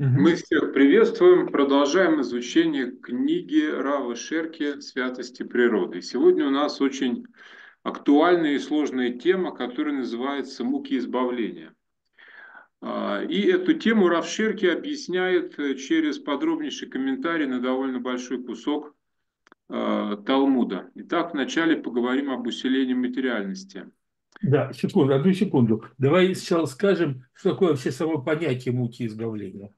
Мы всех приветствуем. Продолжаем изучение книги Равы Шерки «Святости природы». Сегодня у нас очень актуальная и сложная тема, которая называется «Муки избавления». А, и эту тему Рав Шерки объясняет через подробнейший комментарий на довольно большой кусок а, Талмуда. Итак, вначале поговорим об усилении материальности. Да, секунду, одну секунду. Давай сначала скажем, что такое вообще само понятие муки избавления.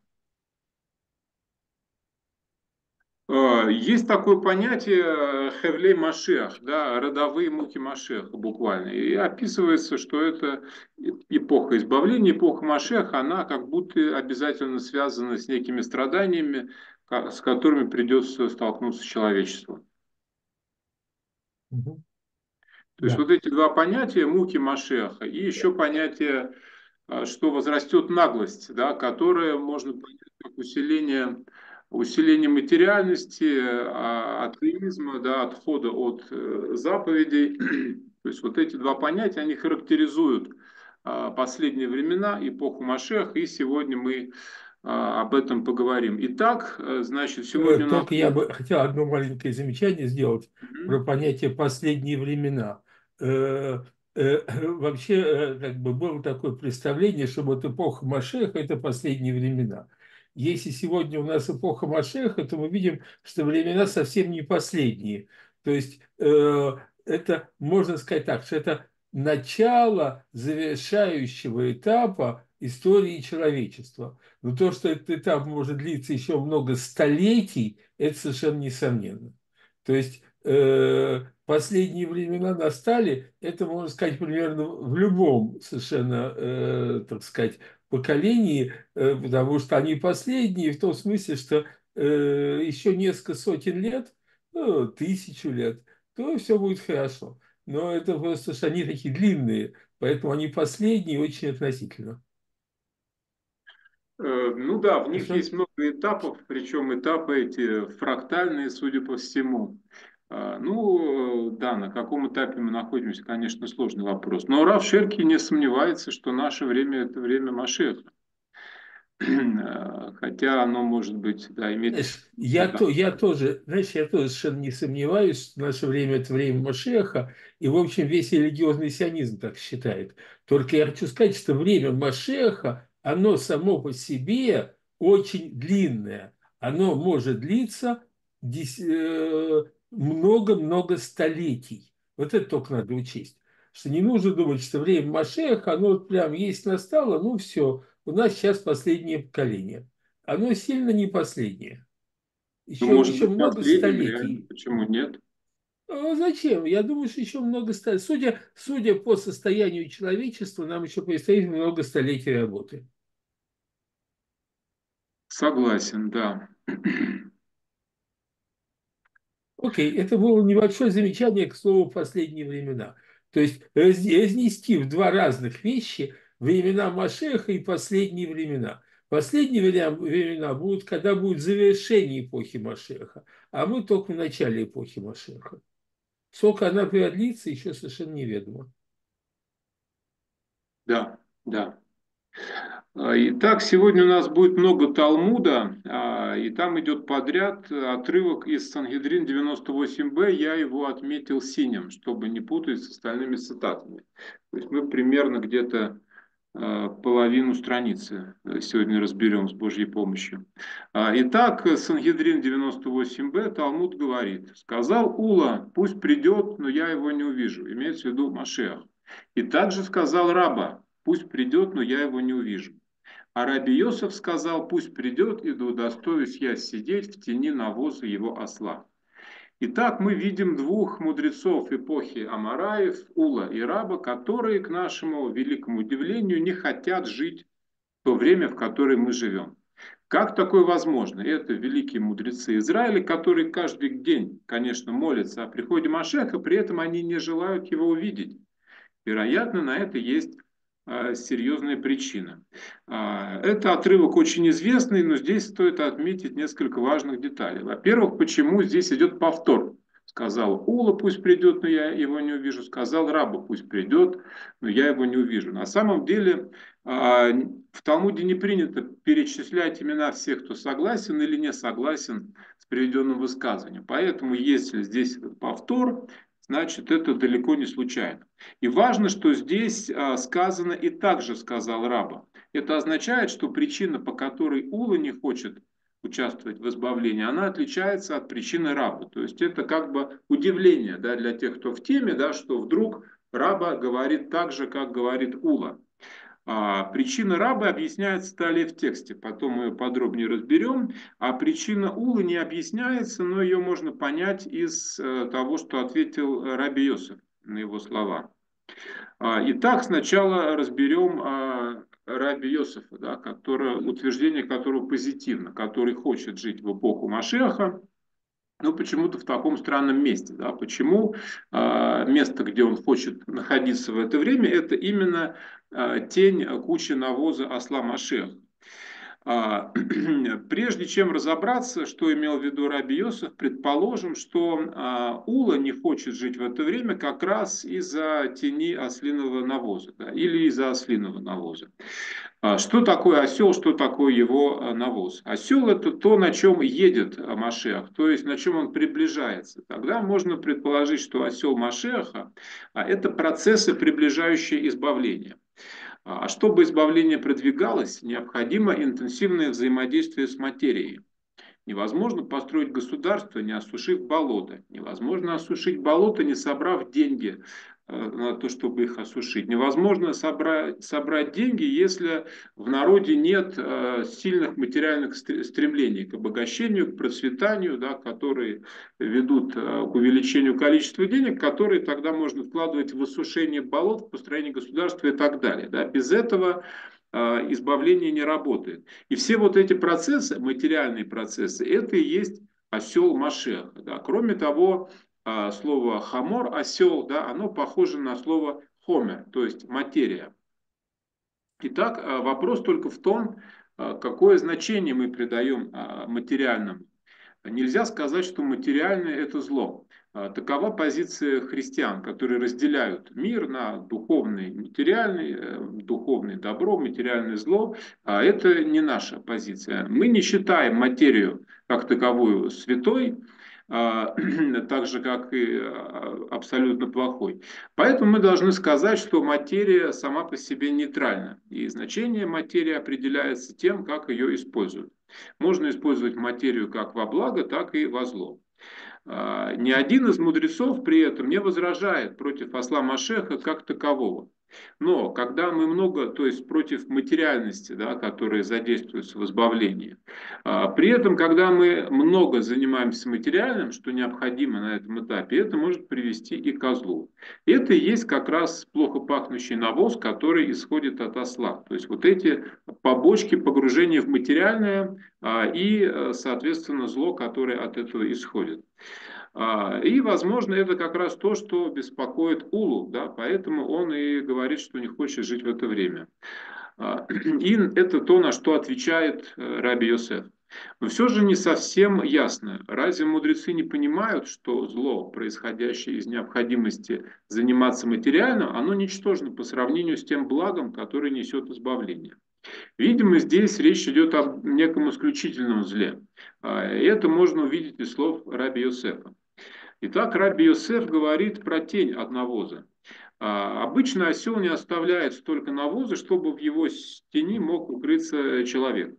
Э, есть такое понятие э, Хевлей Машех, да, родовые муки Машеха буквально. И описывается, что это эпоха избавления, эпоха Машеха, она как будто обязательно связана с некими страданиями, с которыми придется столкнуться человечеству. Угу. То да. есть вот эти два понятия, муки Машеха, и еще понятие, э, что возрастет наглость, да, которое можно понять как усиление усиление материальности, атеизма, да, отхода от э, заповедей. То есть вот эти два понятия, они характеризуют а, последние времена, эпоху Машех, и сегодня мы а, об этом поговорим. Итак, э, значит, сегодня... Только нас... я бы хотел одно маленькое замечание сделать mm-hmm. про понятие «последние времена». Э, вообще, как бы было такое представление, что вот эпоха Машеха – это последние времена – если сегодня у нас эпоха Машеха, то мы видим, что времена совсем не последние. То есть э, это, можно сказать так, что это начало завершающего этапа истории человечества. Но то, что этот этап может длиться еще много столетий, это совершенно несомненно. То есть э, последние времена настали, это можно сказать примерно в любом совершенно, э, так сказать, поколений, э, потому что они последние, в том смысле, что э, еще несколько сотен лет, ну, тысячу лет, то все будет хорошо. Но это просто, что они такие длинные, поэтому они последние очень относительно. Э, ну да, в них Хорошо. есть много этапов, причем этапы эти фрактальные, судя по всему. А, ну, да, на каком этапе мы находимся, конечно, сложный вопрос. Но Раф Шерки не сомневается, что наше время – это время Машеха. Хотя оно может быть, да, иметь... Знаешь, я, то, я тоже, знаешь, я тоже совершенно не сомневаюсь, что наше время – это время Машеха, и, в общем, весь религиозный сионизм так считает. Только я хочу сказать, что время Машеха, оно само по себе очень длинное. Оно может длиться э, много-много столетий. Вот это только надо учесть. Что не нужно думать, что время Машеха, оно вот прям есть настало, ну все, у нас сейчас последнее поколение. Оно сильно не последнее. Еще, ну, может еще быть, много столетий. Реально. Почему нет? А зачем? Я думаю, что еще много столетий. Судя, судя по состоянию человечества, нам еще предстоит много столетий работы. Согласен, да. Окей, это было небольшое замечание к слову «последние времена». То есть разнести в два разных вещи времена Машеха и последние времена. Последние времена будут, когда будет завершение эпохи Машеха, а мы только в начале эпохи Машеха. Сколько она продлится, еще совершенно неведомо. Да, да. А, итак, сегодня у нас будет много Талмуда, а, и там идет подряд отрывок из Сангедрин 98б. Я его отметил синим, чтобы не путать с остальными цитатами. То есть мы примерно где-то а, половину страницы сегодня разберем с Божьей помощью. Итак, Сангедрин 98б, Талмуд говорит, «Сказал Ула, пусть придет, но я его не увижу». Имеется в виду Машех. И также сказал Раба, пусть придет, но я его не увижу. А Раби Йосиф сказал, пусть придет, и да удостоюсь я сидеть в тени навоза его осла. Итак, мы видим двух мудрецов эпохи Амараев, Ула и Раба, которые, к нашему великому удивлению, не хотят жить в то время, в которое мы живем. Как такое возможно? Это великие мудрецы Израиля, которые каждый день, конечно, молятся о приходе Машеха, при этом они не желают его увидеть. Вероятно, на это есть серьезная причина. А, это отрывок очень известный, но здесь стоит отметить несколько важных деталей. Во-первых, почему здесь идет повтор. Сказал Ула, пусть придет, но я его не увижу. Сказал Раба, пусть придет, но я его не увижу. На самом деле а, в Талмуде не принято перечислять имена всех, кто согласен или не согласен с приведенным высказыванием. Поэтому, если здесь повтор, значит, это далеко не случайно. И важно, что здесь а, сказано и также сказал Раба. Это означает, что причина, по которой Ула не хочет участвовать в избавлении, она отличается от причины раба. То есть это как бы удивление да, для тех, кто в теме, да, что вдруг раба говорит так же, как говорит Ула. А причина раба объясняется далее в тексте, потом мы ее подробнее разберем. А причина Улы не объясняется, но ее можно понять из э, того, что ответил Раби Йосиф на его слова. А, итак, сначала разберем а, Раби Йосифа, да, которое, утверждение которого позитивно, который хочет жить в эпоху Машеха, но почему-то в таком странном месте. Да? Почему э, место, где он хочет находиться в это время, это именно э, тень кучи навоза осла Машеха. А, прежде чем разобраться, что имел в виду Раби Йосиф, предположим, что а, Ула не хочет жить в это время как раз из-за тени ослиного навоза да, или из-за ослиного навоза. А, что такое осел, что такое его навоз? Осел это то, на чем едет Машех, то есть на чем он приближается. Тогда можно предположить, что осел Машеха – это процессы, приближающие избавление. А чтобы избавление продвигалось, необходимо интенсивное взаимодействие с материей. Невозможно построить государство, не осушив болото. Невозможно осушить болото, не собрав деньги на то, чтобы их осушить. Невозможно собрать, собрать деньги, если в народе нет э, сильных материальных стремлений к обогащению, к процветанию, да, которые ведут э, к увеличению количества денег, которые тогда можно вкладывать в осушение болот, в построение государства и так далее. Да. Без этого избавление не работает. И все вот эти процессы, материальные процессы, это и есть осел Машеха. Да. Кроме того, а, слово хамор, осел, да, оно похоже на слово хомер, то есть материя. Итак, а, вопрос только в том, а, какое значение мы придаем материальному. Нельзя сказать, что материальное – это зло. Такова позиция христиан, которые разделяют мир на духовный, материальный, э, духовный добро, материальное зло. А это не наша позиция. Мы не считаем материю как таковую святой, так же, как и а, абсолютно плохой. Поэтому мы должны сказать, что материя сама по себе нейтральна. И значение материи определяется тем, как ее используют. Можно использовать материю как во благо, так и во зло. А, ни один из мудрецов при этом не возражает против осла Машеха как такового. Но когда мы много, то есть против материальности, да, которая задействуется в избавлении, а, при этом, когда мы много занимаемся материальным, что необходимо на этом этапе, это может привести и к козлу. Это и есть как раз плохо пахнущий навоз, который исходит от осла. То есть вот эти побочки погружения в материальное а, и, соответственно, зло, которое от этого исходит. А, и, возможно, это как раз то, что беспокоит Улу, да, поэтому он и говорит, что не хочет жить в это время. А, и это то, на что отвечает э, Раби Йосеф. Но все же не совсем ясно. Разве мудрецы не понимают, что зло, происходящее из необходимости заниматься материальным, оно ничтожно по сравнению с тем благом, которое несет избавление? Видимо, здесь речь идет о неком исключительном зле. А, это можно увидеть из слов Раби Йосефа. Итак, Раби Йосеф говорит про тень от навоза. А, обычно осел не оставляет столько навоза, чтобы в его тени мог укрыться человек.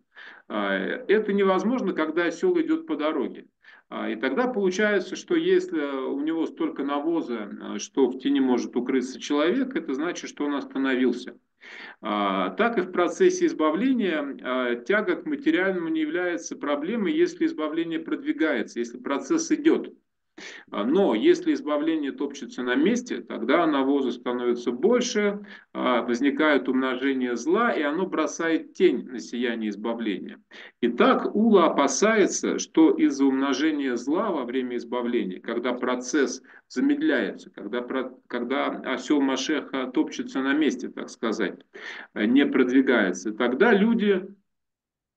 А, это невозможно, когда осел идет по дороге. А, и тогда получается, что если у него столько навоза, что в тени может укрыться человек, это значит, что он остановился. Так и в процессе избавления тяга к материальному не является проблемой, если избавление продвигается, если процесс идет. А, но если избавление топчется на месте, тогда навоза становится больше, а, возникает умножение зла, и оно бросает тень на сияние избавления. Итак, Ула опасается, что из-за умножения зла во время избавления, когда процесс замедляется, когда, когда осел Машеха топчется на месте, так сказать, не продвигается, тогда люди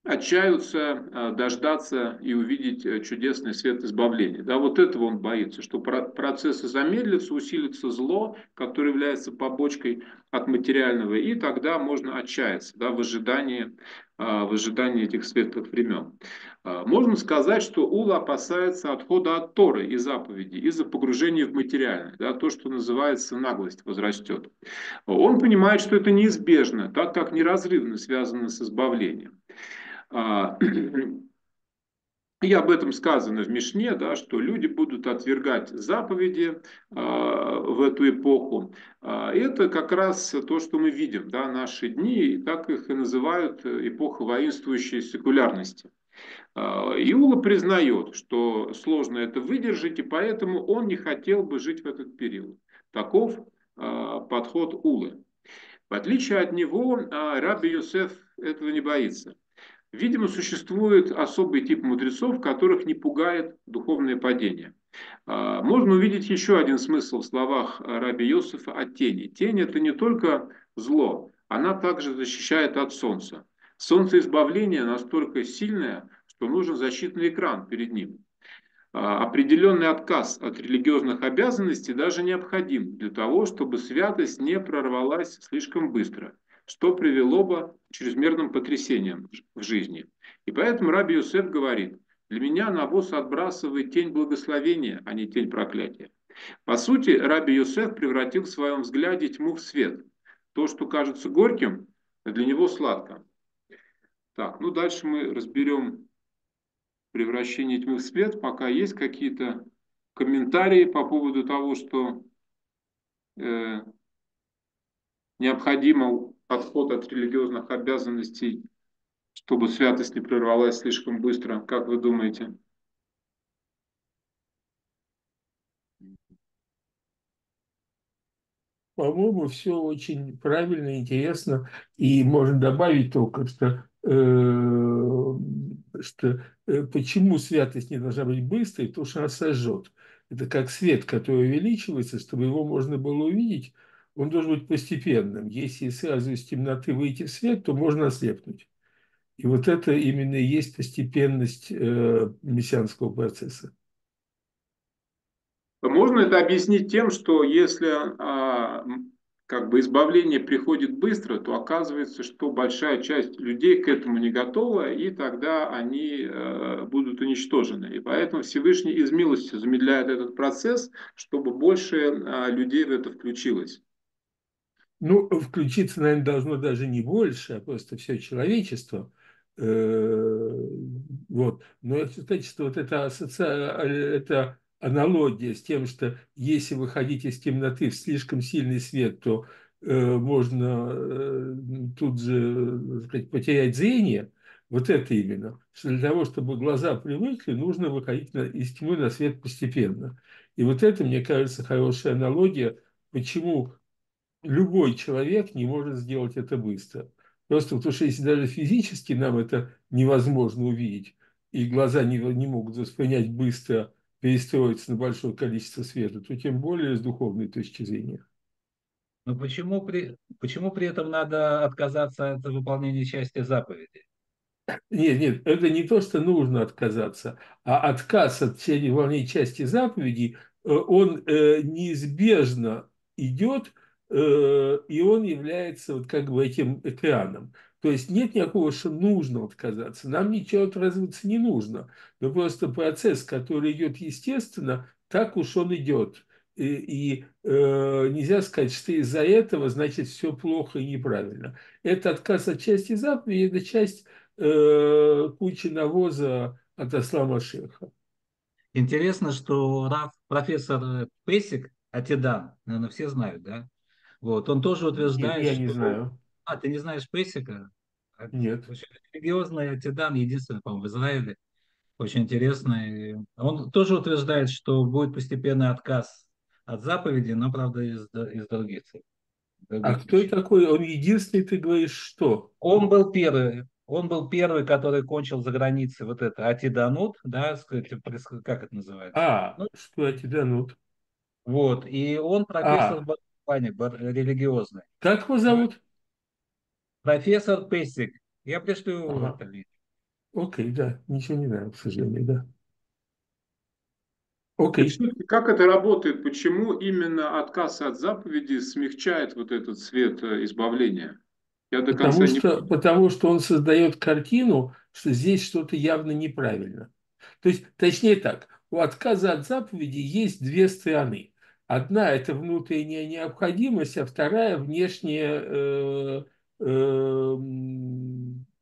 отчаются а, дождаться и увидеть э, чудесный свет избавления. Да, вот этого он боится, что процессы замедлятся, усилится зло, которое является побочкой от материального, и тогда можно отчаяться да, в, ожидании, а, в ожидании этих светлых времен. А, можно сказать, что Ула опасается отхода от Торы и заповедей из-за погружения в материальное. Да, то, что называется наглость, возрастет. Он понимает, что это неизбежно, так как неразрывно связано с избавлением. А, и об этом сказано в Мишне, да, что люди будут отвергать заповеди а, в эту эпоху. А, это как раз то, что мы видим, да, наши дни, и так их и называют эпоха воинствующей секулярности. Иула признает, что сложно это выдержать, и поэтому он не хотел бы жить в этот период. Таков подход Улы. В отличие от него, Раби Йосеф этого не боится. Видимо, существует особый тип мудрецов, которых не пугает духовное падение. А, можно увидеть еще один смысл в словах раби Йосифа о тени. Тень – это не только зло, она также защищает от солнца. Солнце избавления настолько сильное, что нужен защитный экран перед ним. А, определенный отказ от религиозных обязанностей даже необходим для того, чтобы святость не прорвалась слишком быстро – что привело бы к чрезмерным потрясениям в жизни. И поэтому Раби Юсеф говорит, для меня навоз отбрасывает тень благословения, а не тень проклятия. По сути, Раби Юсеф превратил в своем взгляде тьму в свет. То, что кажется горьким, для него сладко. Так, ну дальше мы разберем превращение тьмы в свет. Пока есть какие-то комментарии по поводу того, что э, необходимо отход от религиозных обязанностей, чтобы святость не прервалась слишком быстро. Как вы думаете? По-моему, все очень правильно, интересно. И можно добавить только, что, э, что э, почему святость не должна быть быстрой, потому что она сожжет. Это как свет, который увеличивается, чтобы его можно было увидеть, он должен быть постепенным. Если сразу из темноты выйти в свет, то можно ослепнуть. И вот это именно и есть постепенность э, мессианского процесса. Можно это объяснить тем, что если а, как бы избавление приходит быстро, то оказывается, что большая часть людей к этому не готова, и тогда они э, будут уничтожены. И поэтому Всевышний из милости замедляет этот процесс, чтобы больше э, людей в это включилось. Ну, включиться, наверное, должно даже не больше, а просто все человечество. Э, вот. Но я хочу сказать, что вот эта, ассоци... эта аналогия с тем, что если выходить из темноты в слишком сильный свет, то э, можно э, тут же сказать, потерять зрение, вот это именно. Что для того, чтобы глаза привыкли, нужно выходить из тьмы на свет постепенно. И вот это, мне кажется, хорошая аналогия, почему любой человек не может сделать это быстро. Просто потому что если даже физически нам это невозможно увидеть, и глаза не, не могут воспринять быстро, перестроиться на большое количество света, то тем более с духовной точки зрения. Но почему при, почему при этом надо отказаться от выполнения части заповеди? Нет, нет, это не то, что нужно отказаться, а отказ от выполнения части заповедей, э, он э, неизбежно идет и он является вот как бы этим экраном. То есть нет никакого, что нужно отказаться. Нам ничего отказываться не нужно. Но просто процесс, который идет естественно, так уж он идет. И, и э, нельзя сказать, что из-за этого, значит, все плохо и неправильно. Это отказ от части заповеди, это часть э, кучи навоза от осла Машеха. Интересно, что профессор Песик, Атидан, наверное, все знают, да? Вот, он тоже утверждает, Нет, я не что... знаю. А, ты не знаешь Песика? Нет. Очень религиозный Атидан, единственный, по-моему, в Израиле. Очень интересный. Он тоже утверждает, что будет постепенный отказ от заповеди, но, правда, из, из других целей. А кто это такой? Он единственный, ты говоришь, что? Он был первый. Он был первый, который кончил за границей вот это Атиданут, да, как это называется? А, ну, что Атиданут? Вот, и он профессор а плане религиозной. Как его зовут? Профессор Песик. Я пришлю ага. это Окей, да, ничего не знаю, к сожалению, да. Окей. Как это работает? Почему именно отказ от заповеди смягчает вот этот свет э, избавления? Я до потому, конца что, не... потому что он создает картину, что здесь что-то явно неправильно. То есть, точнее так, у отказа от заповеди есть две стороны. Одна – это внутренняя необходимость, а вторая – внешняя, э, э,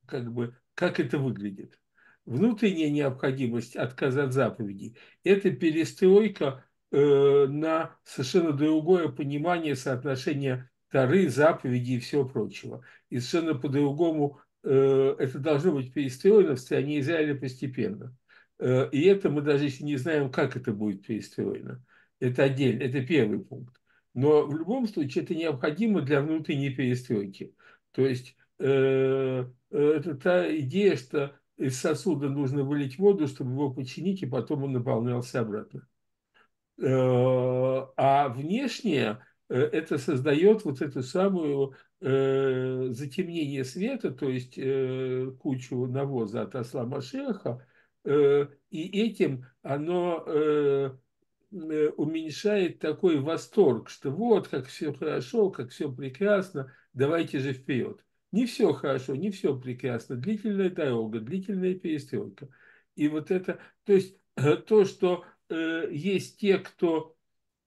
как бы, как это выглядит. Внутренняя необходимость отказа от заповедей – это перестройка э, на совершенно другое понимание соотношения Тары, заповеди и всего прочего. И совершенно по-другому э, это должно быть перестроено в стране Израиля постепенно. Э, и это мы даже еще не знаем, как это будет перестроено. Это отдельно, это первый пункт. Но в любом случае это необходимо для внутренней перестройки. То есть э, это та идея, что из сосуда нужно вылить воду, чтобы его починить, и потом он наполнялся обратно. А внешнее Э, это создает вот эту самую э, затемнение света, то есть э, кучу навоза от осла Машеха, э, и этим оно э, э, уменьшает такой восторг, что вот как все хорошо, как все прекрасно, давайте же вперед. Не все хорошо, не все прекрасно, длительная дорога, длительная перестройка. И вот это, то есть то, что э, есть те, кто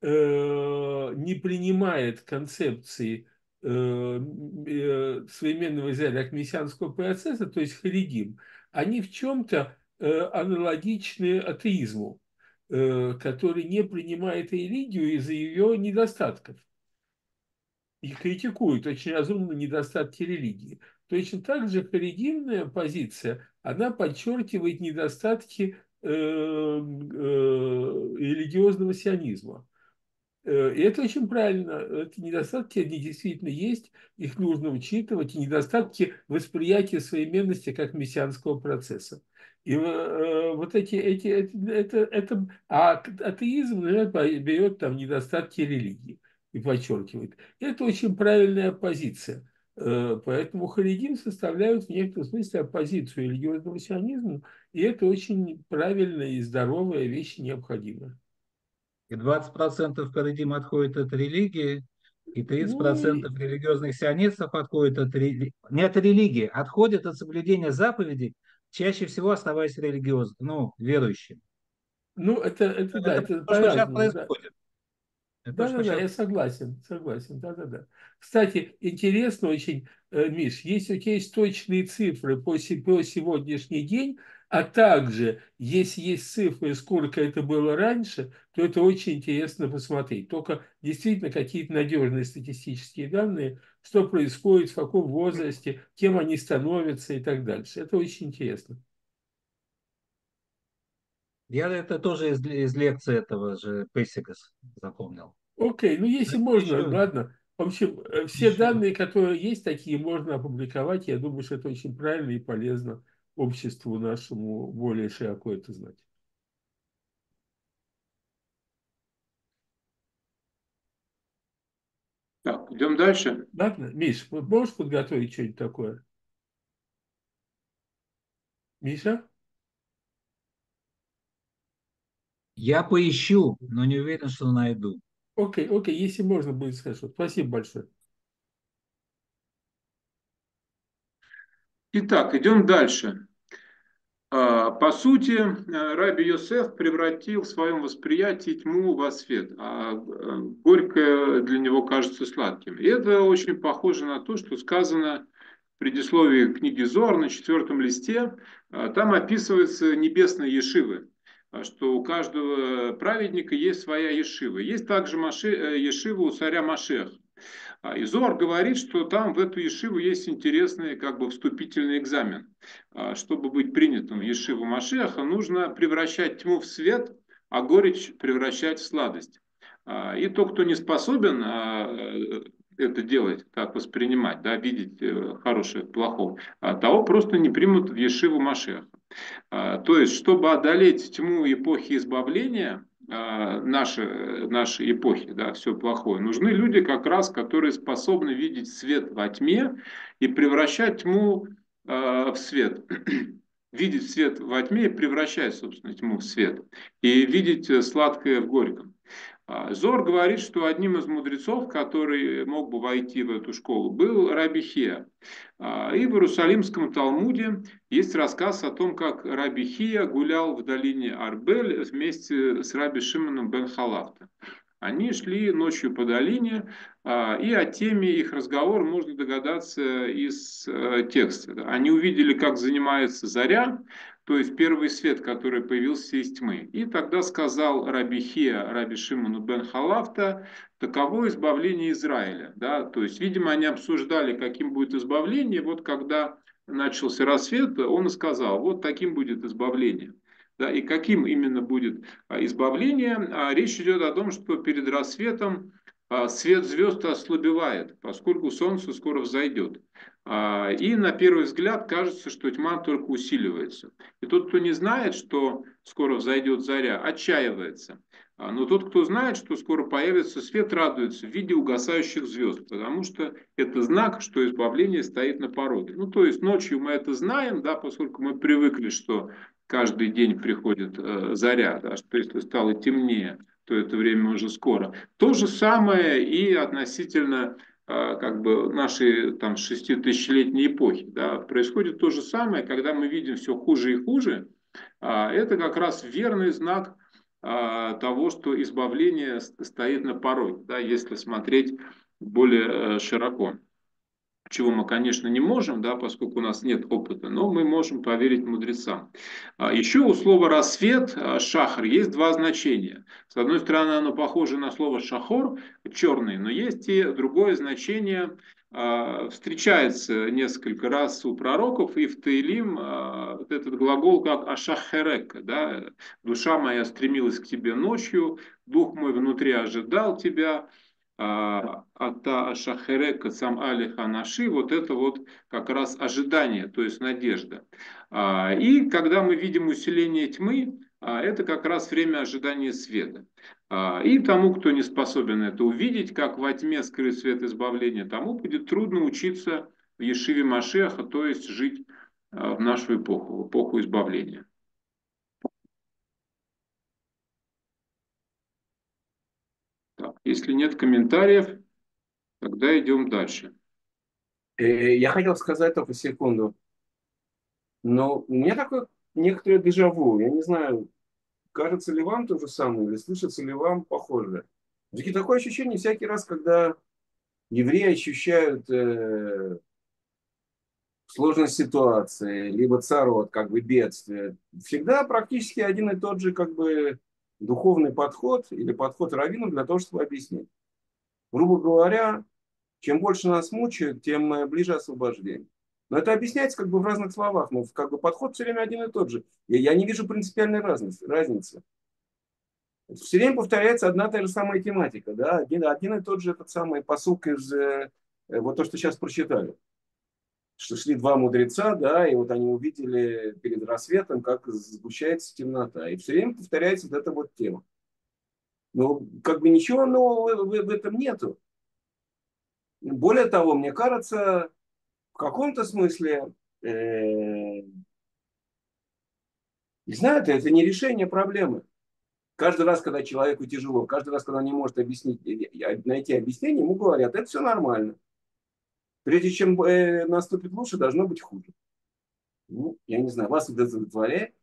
Э, не принимает концепции э, э, современного Израиля как мессианского процесса, то есть харидим, они в чем-то аналогичны атеизму, который не принимает религию из-за ее недостатков и критикует очень разумно недостатки религии. Точно так же харидимная позиция, она подчеркивает недостатки религиозного сионизма. Э, и это очень правильно. Эти недостатки, они действительно есть, их нужно учитывать, и недостатки восприятия современности как мессианского процесса. И э, вот эти, эти, это, это, а атеизм, наверное, берет там недостатки религии и подчеркивает. Это очень правильная позиция. Э, поэтому харидим составляют в некотором смысле оппозицию религиозному сионизму, и это очень правильная и здоровая вещь, необходимая и 20% карадим отходит от религии, и 30% ну, религиозных сионистов отходят от религии. Не от религии, отходят от соблюдения заповедей, чаще всего оставаясь религиозным, ну, верующим. Ну, это, это, это да, это, то, что сейчас происходит. Это да, да, да, я согласен, согласен, да, да, да. Кстати, интересно очень, э, Миш, если у тебя есть точные цифры по, по сегодняшний день, а также, если есть цифры, сколько это было раньше, то это очень интересно посмотреть. Только действительно какие-то надежные статистические данные, что происходит, в каком возрасте, кем они становятся и так дальше. Это очень интересно. Я это тоже из, из лекции этого же Пессигас запомнил. Окей, ну если это можно, еще... ладно. В общем, э, все еще... данные, которые есть, такие можно опубликовать. Я думаю, что это очень правильно и полезно обществу нашему более широко это знать. Так, идем дальше. Ладно, Миш, можешь подготовить что-нибудь такое? Миша? Я поищу, но не уверен, что найду. Окей, окей, если можно будет сказать. Спасибо большое. Итак, идем дальше. А, по сути, Раби Йосеф превратил в своем восприятии тьму во свет, а э, горькое для него кажется сладким. И это очень похоже на то, что сказано в предисловии книги Зор на четвертом листе. А, там описываются небесные ешивы, что у каждого праведника есть своя ешива. Есть также э, ешива у царя Машех. А, и Зор говорит, что там в эту Ешиву есть интересный как бы вступительный экзамен. А, чтобы быть принятым в Ешиву Машеха, нужно превращать тьму в свет, а горечь превращать в сладость. А, и тот, кто не способен это делать, так воспринимать, да, видеть э, хорошее в плохом, того просто не примут в Ешиву Машеха. То есть, чтобы одолеть тьму эпохи избавления, нашей, нашей эпохи, да, все плохое. Нужны люди как раз, которые способны видеть свет во тьме и превращать тьму э, в свет. видеть свет во тьме и превращать, собственно, тьму в свет. И видеть э, сладкое в горьком. А, Зор говорит, что одним из мудрецов, который мог бы войти в эту школу, был Раби Хия. А, и в Иерусалимском Талмуде есть рассказ о том, как Раби Хия гулял в долине Арбель вместе с Раби Шимоном бен Халафта. Они шли ночью по долине, а, и о теме их разговора можно догадаться из э, текста. Они увидели, как занимается заря, то есть первый свет, который появился из тьмы. И тогда сказал Раби Хия, Раби Шимону бен Халафта, таково избавление Израиля. Да? То есть, видимо, они обсуждали, каким будет избавление. Вот когда начался рассвет, он сказал, вот таким будет избавление. Да, и каким именно будет а, избавление? А, речь идет о том, что перед рассветом а, свет звезд ослабевает, поскольку солнце скоро взойдет. И на первый взгляд кажется, что тьма только усиливается. И тот, кто не знает, что скоро взойдет заря, отчаивается. А, но тот, кто знает, что скоро появится свет, радуется в виде угасающих звезд, потому что это знак, что избавление стоит на пороге. Ну, то есть ночью мы это знаем, да, поскольку мы привыкли, что каждый день приходит э, заря, да, что если стало темнее, то это время уже скоро. То же самое и относительно а, как бы нашей там шеститысячелетней эпохи. Да, происходит то же самое, когда мы видим все хуже и хуже. А, это как раз верный знак того, что избавление стоит на пороге, да, если смотреть более э, широко чего мы, конечно, не можем, да, поскольку у нас нет опыта, но мы можем поверить мудрецам. А еще у слова «рассвет» а, «шахар» есть два значения. С одной стороны, оно похоже на слово «шахор» – «черный», но есть и другое значение, а, встречается несколько раз у пророков, и в Таилим вот этот глагол как «ашахерека», да, «душа моя стремилась к тебе ночью, дух мой внутри ожидал тебя», а, ата Ашахерека сам Алиха Наши, вот это вот как раз ожидание, то есть надежда. А, и когда мы видим усиление тьмы, а, это как раз время ожидания света. И тому, кто не способен это увидеть, как во тьме скрыт свет избавления, тому будет трудно учиться в Ешиве Машеха, то есть жить в нашу эпоху, в эпоху избавления. Если нет комментариев, тогда идем дальше. Э, я хотел сказать только секунду. Но у меня такое некоторое дежаву. Я не знаю, кажется ли вам то же самое, или слышится ли вам похоже. Все-таки такое ощущение всякий раз, когда евреи ощущают э, сложность ситуации, либо царот, как бы бедствие, всегда практически один и тот же как бы духовный подход или подход раввинов для того, чтобы объяснить. Грубо говоря, чем больше нас мучают, тем ближе освобождение. Но это объясняется как бы в разных словах, но как бы подход все время один и тот же. Я, я не вижу принципиальной разницы. разницы. Все время повторяется одна и та же самая тематика. Да? Один, один и тот же этот самый посылка из э, вот то, что сейчас прочитали что шли два мудреца, да, и вот они увидели перед рассветом, как сгущается темнота. И все время повторяется вот эта вот тема. Но как бы ничего нового в, в, в этом нету. Более того, мне кажется, в каком-то смысле, э, не знаю, это, не решение проблемы. Каждый раз, когда человеку тяжело, каждый раз, когда он не может объяснить, найти объяснение, ему говорят, это все нормально. Прежде чем э, наступит лучше, должно быть хуже. Ну, я не знаю, вас это удовлетворяет?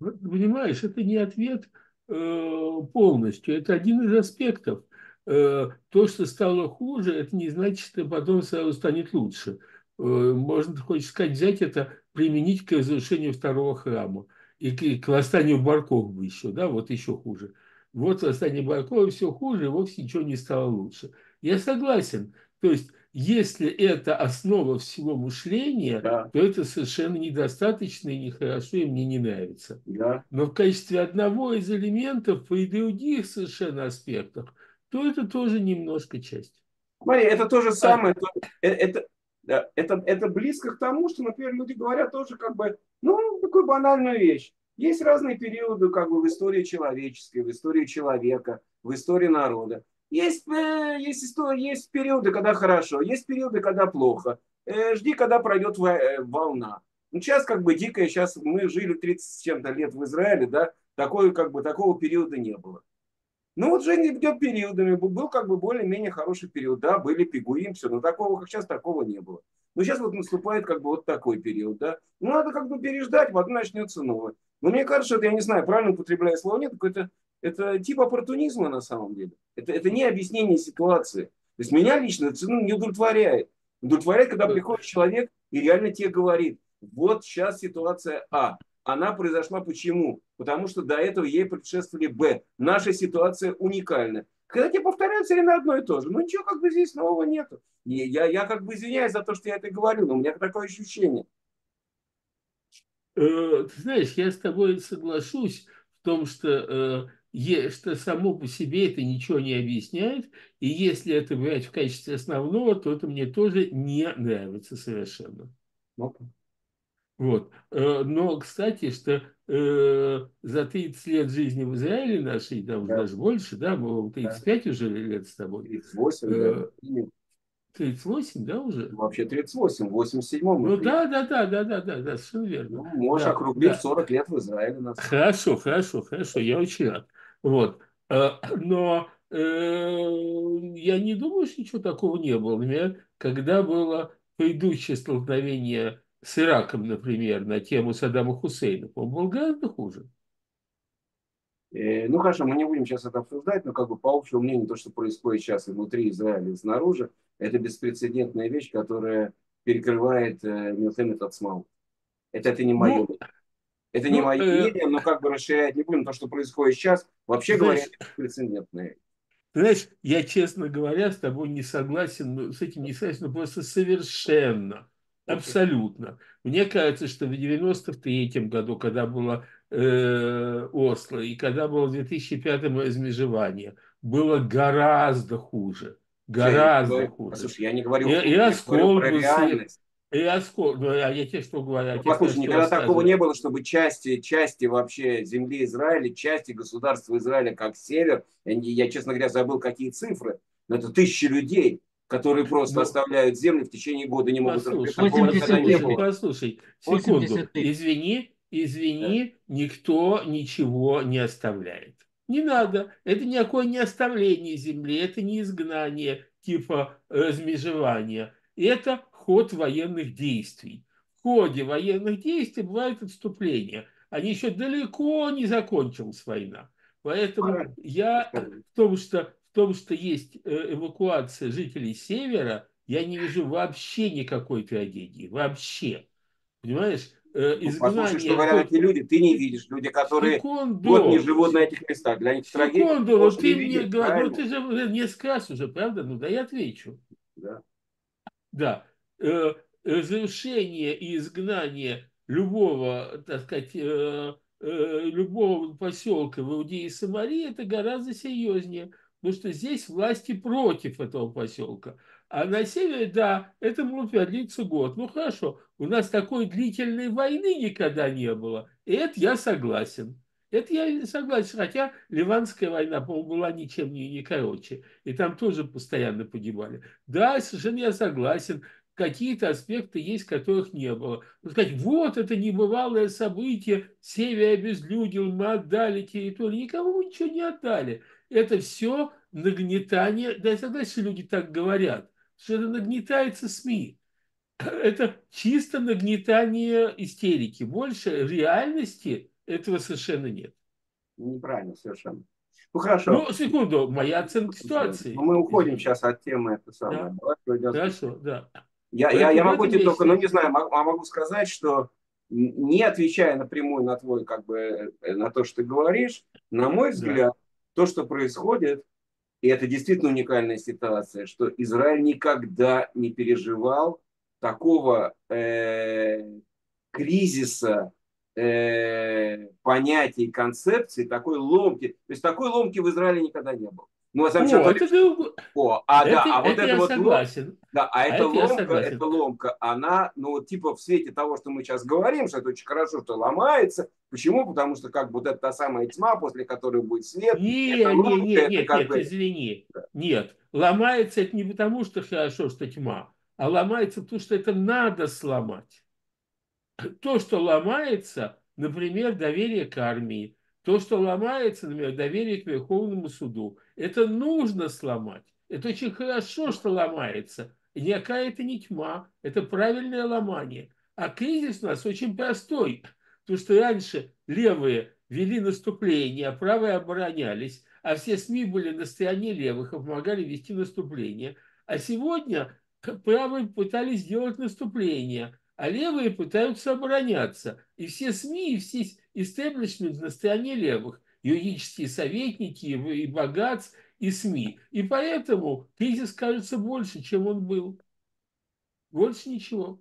Понимаешь, это не ответ э, полностью, это один из аспектов. Э, то, что стало хуже, это не значит, что потом сразу станет лучше. Э, можно, хочешь сказать, взять это, применить к разрушению второго храма и к, к восстанию Барков еще, да, вот еще хуже вот восстание Баркова все хуже, вовсе ничего не стало лучше. Я согласен. То есть, если это основа всего мышления, да. то это совершенно недостаточно и нехорошо, и мне не нравится. Да. Но в качестве одного из элементов при других совершенно аспектах, то это тоже немножко часть. Смотри, это то же самое. А. Это, это, это, это близко к тому, что, например, люди говорят тоже как бы, ну, такую банальную вещь. Есть разные периоды как бы в истории человеческой, в истории человека, в истории народа. Есть, э, есть, история, есть периоды, когда хорошо, есть периоды, когда плохо. э, жди, когда пройдет э, волна. Ну, сейчас как бы дикая, сейчас мы жили 30 с чем-то лет в Израиле, да, такой, как бы, такого периода не было. Ну вот жизнь идет периодами, был как бы более-менее хороший период, да, были пигуим, все, но такого, как сейчас, такого не было. Но сейчас вот наступает как бы вот такой период, да. Ну, надо как бы переждать, потом начнется новое. Но мне кажется, это, я не знаю, правильно употребляю слово, нет, это, это тип оппортунизма на самом деле. Это, это не объяснение ситуации. То есть меня лично это ну, не удовлетворяет. Удовлетворяет, когда приходит человек и реально тебе говорит, вот сейчас ситуация А. Она произошла почему? Потому что до этого ей предшествовали Б. Наша ситуация уникальна. Когда тебе повторяют все время одно и то же. Ну ничего как бы здесь нового нету. И я, я как бы извиняюсь за то, что я это говорю, но у меня такое ощущение. Э, ты знаешь, я с тобой соглашусь в том, что, э, что само по себе это ничего не объясняет, и если это брать в качестве основного, то это мне тоже не нравится совершенно. Okay. Вот. Э, но, кстати, что э, за 30 лет жизни в Израиле нашей, да, да. даже больше, да, мы 35 да. уже лет с тобой. 38, э, да. 38, да, уже? Вообще 38, в 87-м. Ну да, да, да, да, да, да, да, совершенно верно. Ну, можешь да, округлить да. 40 лет в Израиле. Нас. Хорошо, хорошо, хорошо, я очень рад. Вот. Э, но э, я не думаю, что ничего такого не было. Например, когда было предыдущее столкновение с Ираком, например, на тему Саддама Хусейна, он был гораздо хуже. Э, ну хорошо, мы не будем сейчас это обсуждать, но как бы по общему мнению, то, что происходит сейчас и внутри Израиля, и снаружи, это беспрецедентная вещь, которая перекрывает э, Милтемет Ацмау. Это, это не мое. Ну, это ну, не мое э... мнение, но как бы расширять не будем. То, что происходит сейчас, вообще Знаешь, говоря, беспрецедентная. Знаешь, я, честно говоря, с тобой не согласен, с этим не согласен, но просто совершенно. Абсолютно. Мне кажется, что в 93 году, когда было э, Осло, и когда было в 2005 размежевание, было гораздо хуже. Гораздо я, хуже. Слушай, я не говорю, и, и оскол про реальность. И оскол, ну, а я тебе что говорю? Ну, послушай, никогда такого не было, чтобы части, части вообще земли Израиля, части государства Израиля, как север, я, я, честно говоря, забыл, какие цифры, но это тысячи людей, которые просто ну, оставляют землю в течение года, не могут послушай, послушай, послушай, секунду, извини, извини, да. никто ничего не оставляет. Не надо, это никакое не оставление земли, это не изгнание типа размежевания, это ход военных действий. В ходе военных действий бывают отступления. Они еще далеко не закончилась война. Поэтому я в том, что в том, что есть э, эвакуация жителей севера, я не вижу вообще никакой трагедии. Вообще. Понимаешь? Э, ну, изгнание... Послушай, что говорят эти люди, ты не видишь. Люди, которые Секунду. год не живут на этих местах. Для них трагедия. Секунду, ну ты мне говоришь, ну ты же несколько раз уже, правда? Ну да я отвечу. Да. Да. Э, разрушение и изгнание любого, так сказать, любого поселка в Иудее и Самарии это гораздо серьезнее. Потому что здесь власти против этого поселка. А на севере, да, это может продлиться год. Ну хорошо, у нас такой длительной войны никогда не было. И это я согласен. Это я согласен, хотя Ливанская война, по-моему, была ничем не, не короче. И там тоже постоянно погибали. Да, совершенно я согласен. Какие-то аспекты есть, которых не было. Но сказать, вот это небывалое событие, север обезлюдил, мы отдали территорию. Никому ничего не отдали это все нагнетание, да согласен, что люди так говорят, что это нагнетается СМИ. Это чисто нагнетание истерики. Больше реальности этого совершенно нет. Неправильно совершенно. Ну хорошо. Ну, секунду, моя оценка ситуации. Ну, мы уходим сейчас от темы это самое. Да. Хорошо, да. Я, я, я могу тебе только, ну не знаю, могу, могу сказать, что не отвечая напрямую на твой, как бы, э, на то, что ты говоришь, на мой взгляд, то, что происходит, и это действительно уникальная ситуация, что Израиль никогда не переживал такого э, кризиса э, понятий, концепций, такой ломки. То есть такой ломки в Израиле никогда не было. Ну, а зачем О, это. О, а, это, да, а вот это, это вот согласен. Да, а, а эта ломка, эта ломка, она, ну, типа в свете того, что мы сейчас говорим, что это очень хорошо, что ломается. Почему? Потому что как бы вот эта та самая тьма, после которой будет свет. Не, не, ломка, не, нет, нет, бы... извини. Да. Нет, ломается это не потому, что хорошо, что тьма, а ломается то, что это надо сломать. То, что ломается, например, доверие к армии, то, что ломается, например, доверие к Верховному суду, это нужно сломать. Это очень хорошо, что ломается. И никакая это не тьма, это правильное ломание. А кризис у нас очень простой. Потому что раньше левые вели наступление, а правые оборонялись, а все СМИ были на стороне левых и помогали вести наступление. А сегодня правые пытались сделать наступление, а левые пытаются обороняться. И все СМИ, и все истеблишмент на стороне левых. Юридические советники, и богатств, и СМИ. И поэтому кризис кажется больше, чем он был. Больше ничего.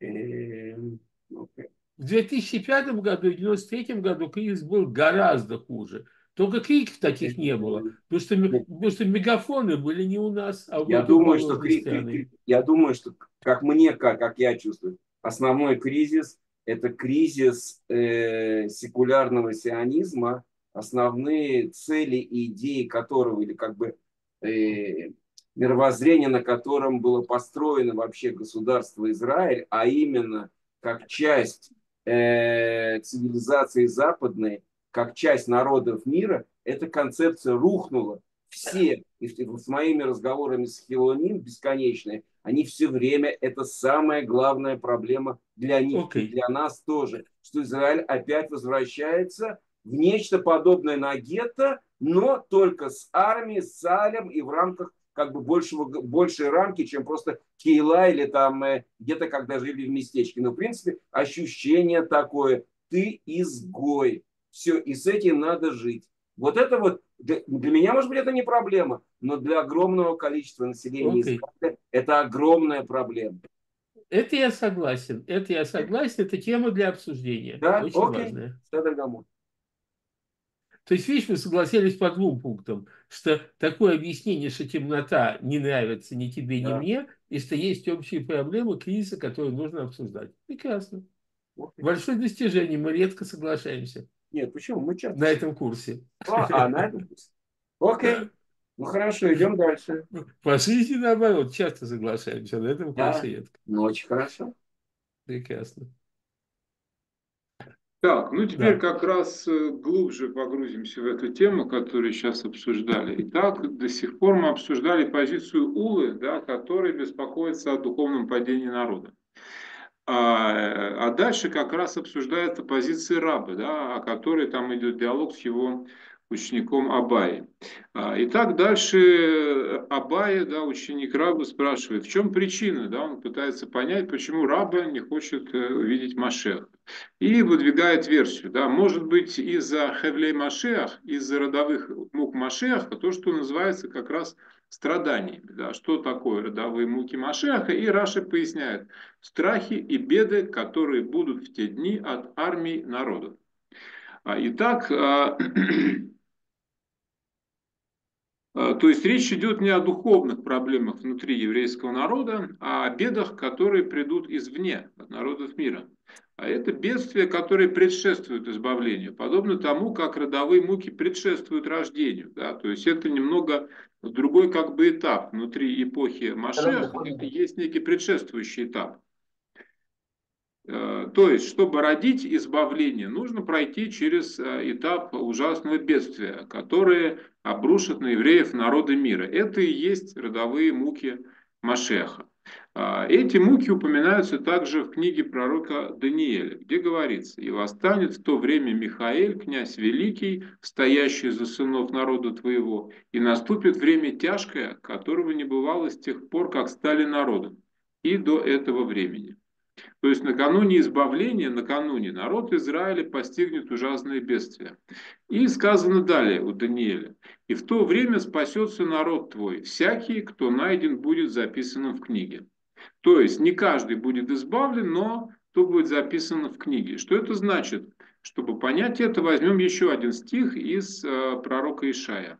Эм, в 2005 году и 1993 году кризис был гораздо хуже. Только криков таких не было. Потому что, потому что мегафоны были не у нас, а у я думаю, что крик, крик, я думаю, что как мне, как, как я чувствую, основной кризис – это кризис э, секулярного сионизма, основные цели и идеи которого, или как бы э, мировоззрение, на котором было построено вообще государство Израиль, а именно как часть э, цивилизации западной, как часть народов мира, эта концепция рухнула. Все, и с моими разговорами с Хилоним бесконечные, они все время, это самая главная проблема для них okay. и для нас тоже, что Израиль опять возвращается в нечто подобное на гетто, но только с армией, с Салем и в рамках как бы большего, большей рамки, чем просто Кейла или там э, где-то, когда жили в местечке. Но, в принципе, ощущение такое, ты изгой. Все, и с этим надо жить. Вот это вот, для, для меня, может быть, это не проблема, но для огромного количества населения okay. Израиля это огромная проблема. Это я согласен. Это я согласен. Это тема для обсуждения. Да, Очень окей. важная. То есть, видишь, мы согласились по двум пунктам, что такое объяснение, что темнота не нравится ни тебе, ни да. мне, и что есть общие проблемы кризиса, которые нужно обсуждать. Прекрасно. Большое достижение, мы редко соглашаемся. Нет, почему? Мы часто. На этом курсе. А, а на этом курсе. Окей. Ну хорошо, идем дальше. По жизни наоборот, часто соглашаемся, на этом курсе да. редко. Ну, очень хорошо. Прекрасно. Так, ну теперь да. как раз э, глубже погрузимся в эту тему, которую сейчас обсуждали. Итак, до сих пор мы обсуждали позицию Улы, да, которая беспокоится о духовном падении народа. А, а дальше как раз обсуждается позиция раба, да, о которой там идет диалог с его учеником Абаи. А, итак, дальше Абая, да, ученик раба, спрашивает, в чем причина, да, он пытается понять, почему раба не хочет э, видеть Машеха. И выдвигает версию, да, может быть из-за Хевлей Машех, из-за родовых мук Машеха, то, что называется как раз страданиями. Да, что такое родовые муки Машеха? И Раши поясняет, страхи и беды, которые будут в те дни от армии народов. А, итак, а, А, то есть речь идет не о духовных проблемах внутри еврейского народа, а о бедах, которые придут извне, от народов мира. А это бедствия, которые предшествуют избавлению, подобно тому, как родовые муки предшествуют рождению. Да? То есть это немного другой как бы этап внутри эпохи Машех, это есть некий предшествующий этап. Э, то есть, чтобы родить избавление, нужно пройти через э, этап ужасного бедствия, которое обрушит на евреев народы мира. Это и есть родовые муки Машеха. А, эти муки упоминаются также в книге пророка Даниэля, где говорится, «И восстанет в то время Михаил, князь великий, стоящий за сынов народа твоего, и наступит время тяжкое, которого не бывало с тех пор, как стали народом, и до этого времени». То есть накануне избавления, накануне народ Израиля постигнет ужасные бедствия. И сказано далее у Даниэля. «И в то время спасется народ твой, всякий, кто найден будет записанным в книге». То есть не каждый будет избавлен, но кто будет записан в книге. Что это значит? Чтобы понять это, возьмем еще один стих из э, пророка Ишая.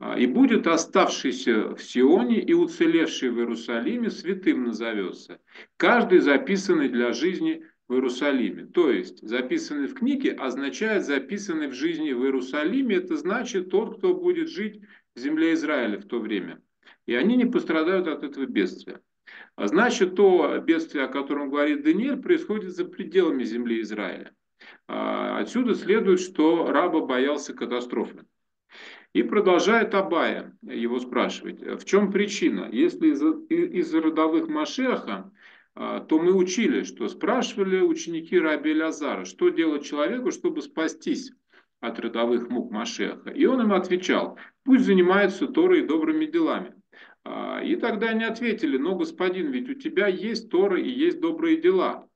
А, и будет оставшийся в Сионе и уцелевший в Иерусалиме святым назовется. Каждый записанный для жизни в Иерусалиме. То есть записанный в книге означает записанный в жизни в Иерусалиме. Это значит тот, кто будет жить в земле Израиля в то время. И они не пострадают от этого бедствия. А значит, то бедствие, о котором говорит Даниэль, происходит за пределами земли Израиля. А, отсюда следует, что раба боялся катастрофы. И продолжает Абая его спрашивать, в чем причина? Если из-за из родовых Машеха, а, то мы учили, что спрашивали ученики Раби Лазара, что делать человеку, чтобы спастись от родовых мук Машеха. И он им отвечал, пусть занимается Торой и добрыми делами. А, и тогда они ответили, но, господин, ведь у тебя есть Тора и есть добрые дела.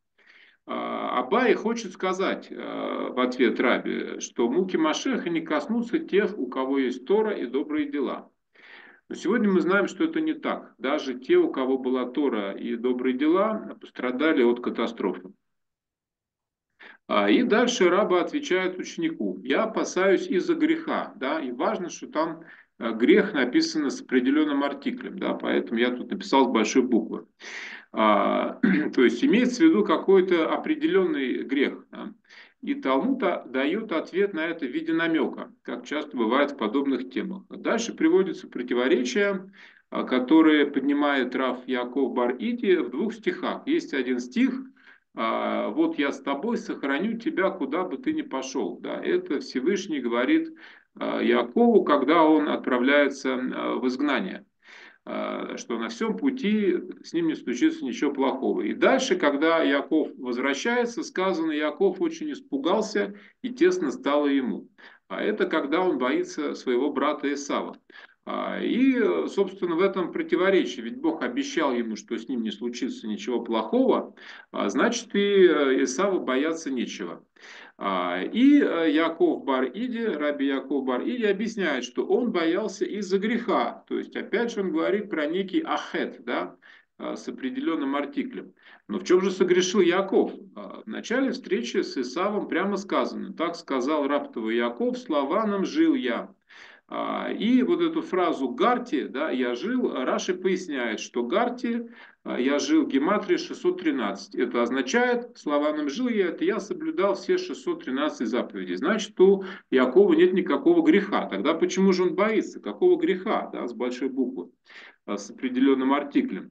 А, Абай хочет сказать а, в ответ Раби, что муки Машеха не коснутся тех, у кого есть Тора и добрые дела. Но сегодня мы знаем, что это не так. Даже те, у кого была Тора и добрые дела, пострадали от катастрофы. И дальше раба отвечает ученику, я опасаюсь из-за греха. Да? И важно, что там Э, грех написано с определенным артиклем, да, поэтому я тут написал с большой буквы. А, то есть имеется в виду какой-то определенный грех. И Талмуд дает ответ на это в виде намека, как часто бывает в подобных темах. Дальше приводится противоречие, а, которое поднимает Раф Яков Бар-Иди в двух стихах. Есть один стих, а, вот я с тобой сохраню тебя, куда бы ты ни пошел. Да, это Всевышний говорит Якову, когда он отправляется в изгнание что на всем пути с ним не случится ничего плохого. И дальше, когда Яков возвращается, сказано, Яков очень испугался и тесно стало ему. А это когда он боится своего брата Исава. А, и, собственно, в этом противоречие. Ведь Бог обещал ему, что с ним не случится ничего плохого, а значит и Исаву бояться нечего. А, и э, Яков Бар-Иди, Раби Яков Бар-Иди объясняет, что он боялся из-за греха. То есть, опять же, он говорит про некий ахет, да, а, с определенным артиклем. Но в чем же согрешил Яков? А, в начале встречи с Исавом прямо сказано, так сказал раптовый Яков, славаном жил я. И вот эту фразу «гарти», да, «я жил», Раши поясняет, что «гарти» А, я жил в гематрии 613. Это означает, славаном жил я, это я соблюдал все 613 заповедей. Значит, у Якова нет никакого греха. Тогда почему же он боится? Какого греха? Да, с большой буквы, а, с определенным артиклем.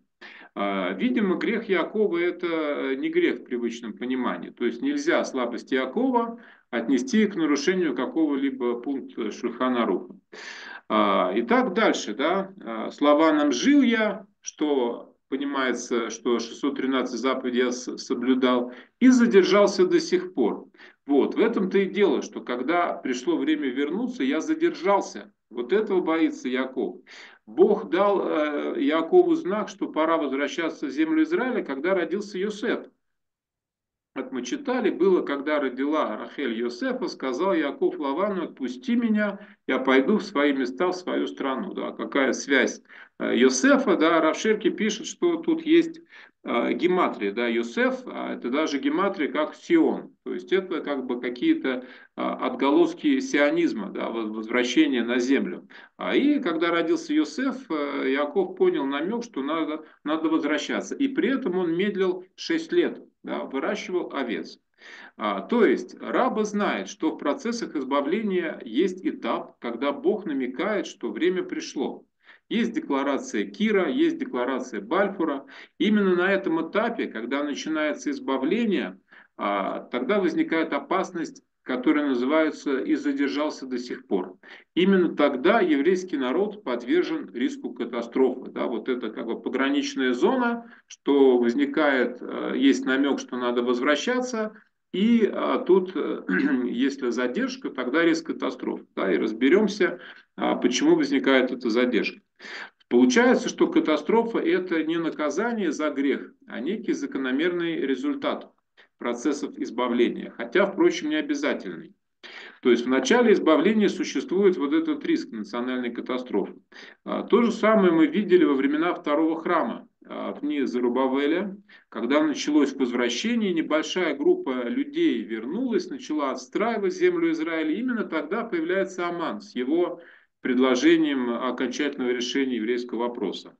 А, видимо, грех Якова – это э, не грех в привычном понимании. То есть нельзя слабость Якова отнести к нарушению какого-либо пункта Шульхана Руха. Итак, дальше. Да? Слова нам жил я, что понимается, что 613 заповедей я соблюдал, и задержался до сих пор. Вот, в этом-то и дело, что когда пришло время вернуться, я задержался. Вот этого боится Яков. Бог дал э, Якову знак, что пора возвращаться в землю Израиля, когда родился Йосеф как мы читали, было, когда родила Рахель Йосефа, сказал Яков Лавану, отпусти меня, я пойду в свои места, в свою страну. Да, какая связь э, Йосефа, да, Равширки пишет, что тут есть гематрия, да, Йосеф, а это даже гематрия как Сион, то есть это как бы какие-то э, отголоски сионизма, да, возвращения на землю. А и когда родился Йосеф, Яков понял намек, что надо, надо возвращаться, и при этом он медлил 6 лет, да, выращивал овец. А, то есть раба знает, что в процессах избавления есть этап, когда Бог намекает, что время пришло. Есть декларация Кира, есть декларация Бальфура. Именно на этом этапе, когда начинается избавление, а, тогда возникает опасность который называется «И задержался до сих пор». Именно тогда еврейский народ подвержен риску катастрофы. Да, вот это как бы пограничная зона, что возникает, э, есть намек, что надо возвращаться, и а, тут, э, если задержка, тогда риск катастрофы. Да, и разберемся, а, почему возникает эта задержка. Получается, что катастрофа – это не наказание за грех, а некий закономерный результат процессов избавления, хотя, впрочем, не обязательный. То есть в начале избавления существует вот этот риск национальной катастрофы. А, то же самое мы видели во времена второго храма а, в дни Зарубавеля, когда началось возвращение, небольшая группа людей вернулась, начала отстраивать землю Израиля. Именно тогда появляется Аман с его предложением окончательного решения еврейского вопроса.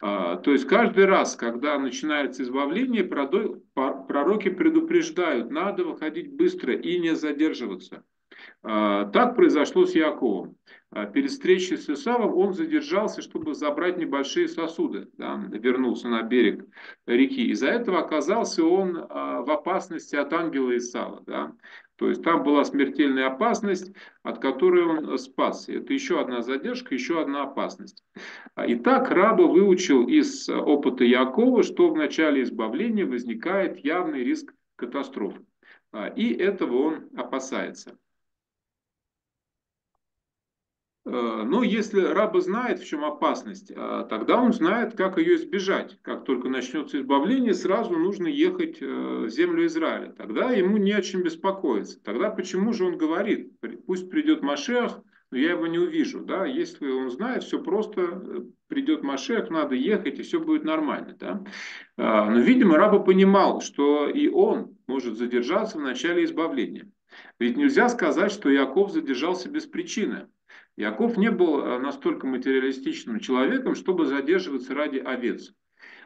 А, то есть каждый раз, когда начинается избавление, пророки предупреждают, надо выходить быстро и не задерживаться. Так произошло с Яковом. Перед встречей с Исавом он задержался, чтобы забрать небольшие сосуды, да, вернулся на берег реки. Из-за этого оказался он в опасности от ангела Исава. Да. То есть там была смертельная опасность, от которой он спасся. Это еще одна задержка, еще одна опасность. Итак, раба выучил из опыта Якова, что в начале избавления возникает явный риск катастрофы. И этого он опасается. Э, но если раба знает, в чем опасность, э, тогда он знает, как ее избежать. Как только начнется избавление, сразу нужно ехать э, в землю Израиля. Тогда ему не о чем беспокоиться. Тогда почему же он говорит, пусть придет Машех, но я его не увижу. Да? Если он знает, все просто, придет Машех, надо ехать, и все будет нормально. Да? Но, видимо, раба понимал, что и он может задержаться в начале избавления. Ведь нельзя сказать, что Яков задержался без причины. Яков не был э, настолько материалистичным человеком, чтобы задерживаться ради овец.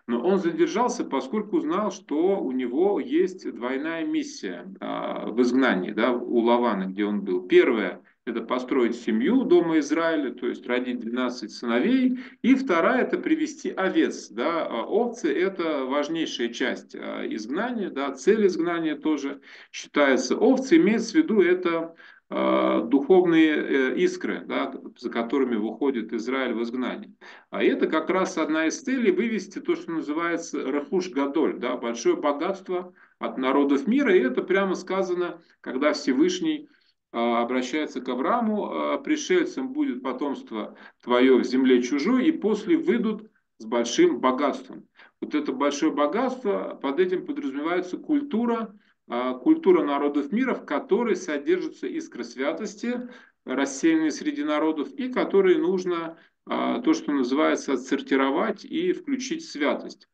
Но он задержался, поскольку знал, что у него есть двойная миссия а, в изгнании, да, у Лавана, где он был. Первая – это построить семью дома Израиля, то есть родить 12 сыновей. И вторая – это привести овец. Да. А овцы – это важнейшая часть а, изгнания, да, цель изгнания тоже считается. Овцы имеется в виду это Э, духовные э, искры, да, за которыми выходит Израиль в изгнание. А это как раз одна из целей вывести то, что называется рахуш гадоль, да, большое богатство от народов мира. И это прямо сказано, когда Всевышний э, обращается к Аврааму, пришельцем будет потомство твое в земле чужой, и после выйдут с большим богатством. Вот это большое богатство, под этим подразумевается культура, а, культура народов мира, в которой содержатся искры святости, рассеянные среди народов, и которые нужно а, то, что называется, отсортировать и включить святость.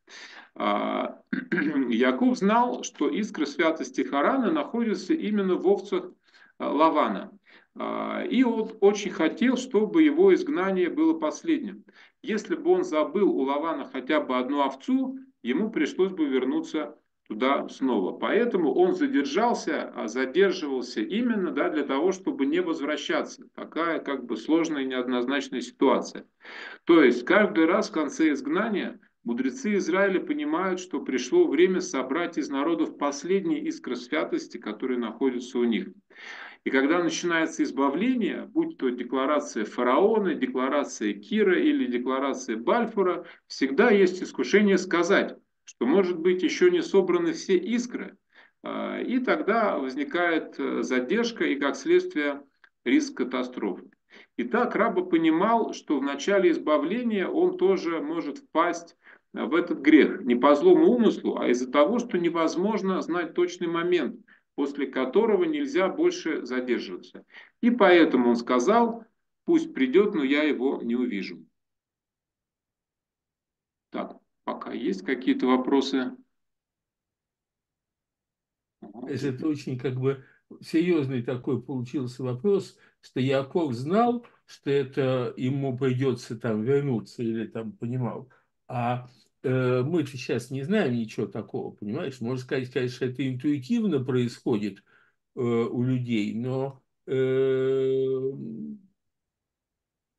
А, Яков знал, что искры святости Харана находятся именно в овцах Лавана. И он очень хотел, чтобы его изгнание было последним. Если бы он забыл у Лавана хотя бы одну овцу, ему пришлось бы вернуться туда снова. Поэтому он задержался, а задерживался именно да, для того, чтобы не возвращаться. Такая как бы сложная и неоднозначная ситуация. То есть каждый раз в конце изгнания мудрецы Израиля понимают, что пришло время собрать из народов последние искры святости, которые находятся у них. И когда начинается избавление, будь то декларация фараона, декларация Кира или декларация Бальфура, всегда есть искушение сказать, что, может быть, еще не собраны все искры, а, и тогда возникает э, задержка и, как следствие, риск катастрофы. Итак, Раба понимал, что в начале избавления он тоже может впасть в этот грех. Не по злому умыслу, а из-за того, что невозможно знать точный момент, после которого нельзя больше задерживаться. И поэтому он сказал, пусть придет, но я его не увижу. Так, Пока есть какие-то вопросы? Это очень как бы серьезный такой получился вопрос, что Яков знал, что это ему придется там вернуться или там понимал. А э, мы сейчас не знаем ничего такого, понимаешь? Можно сказать, конечно, это интуитивно происходит э, у людей, но э,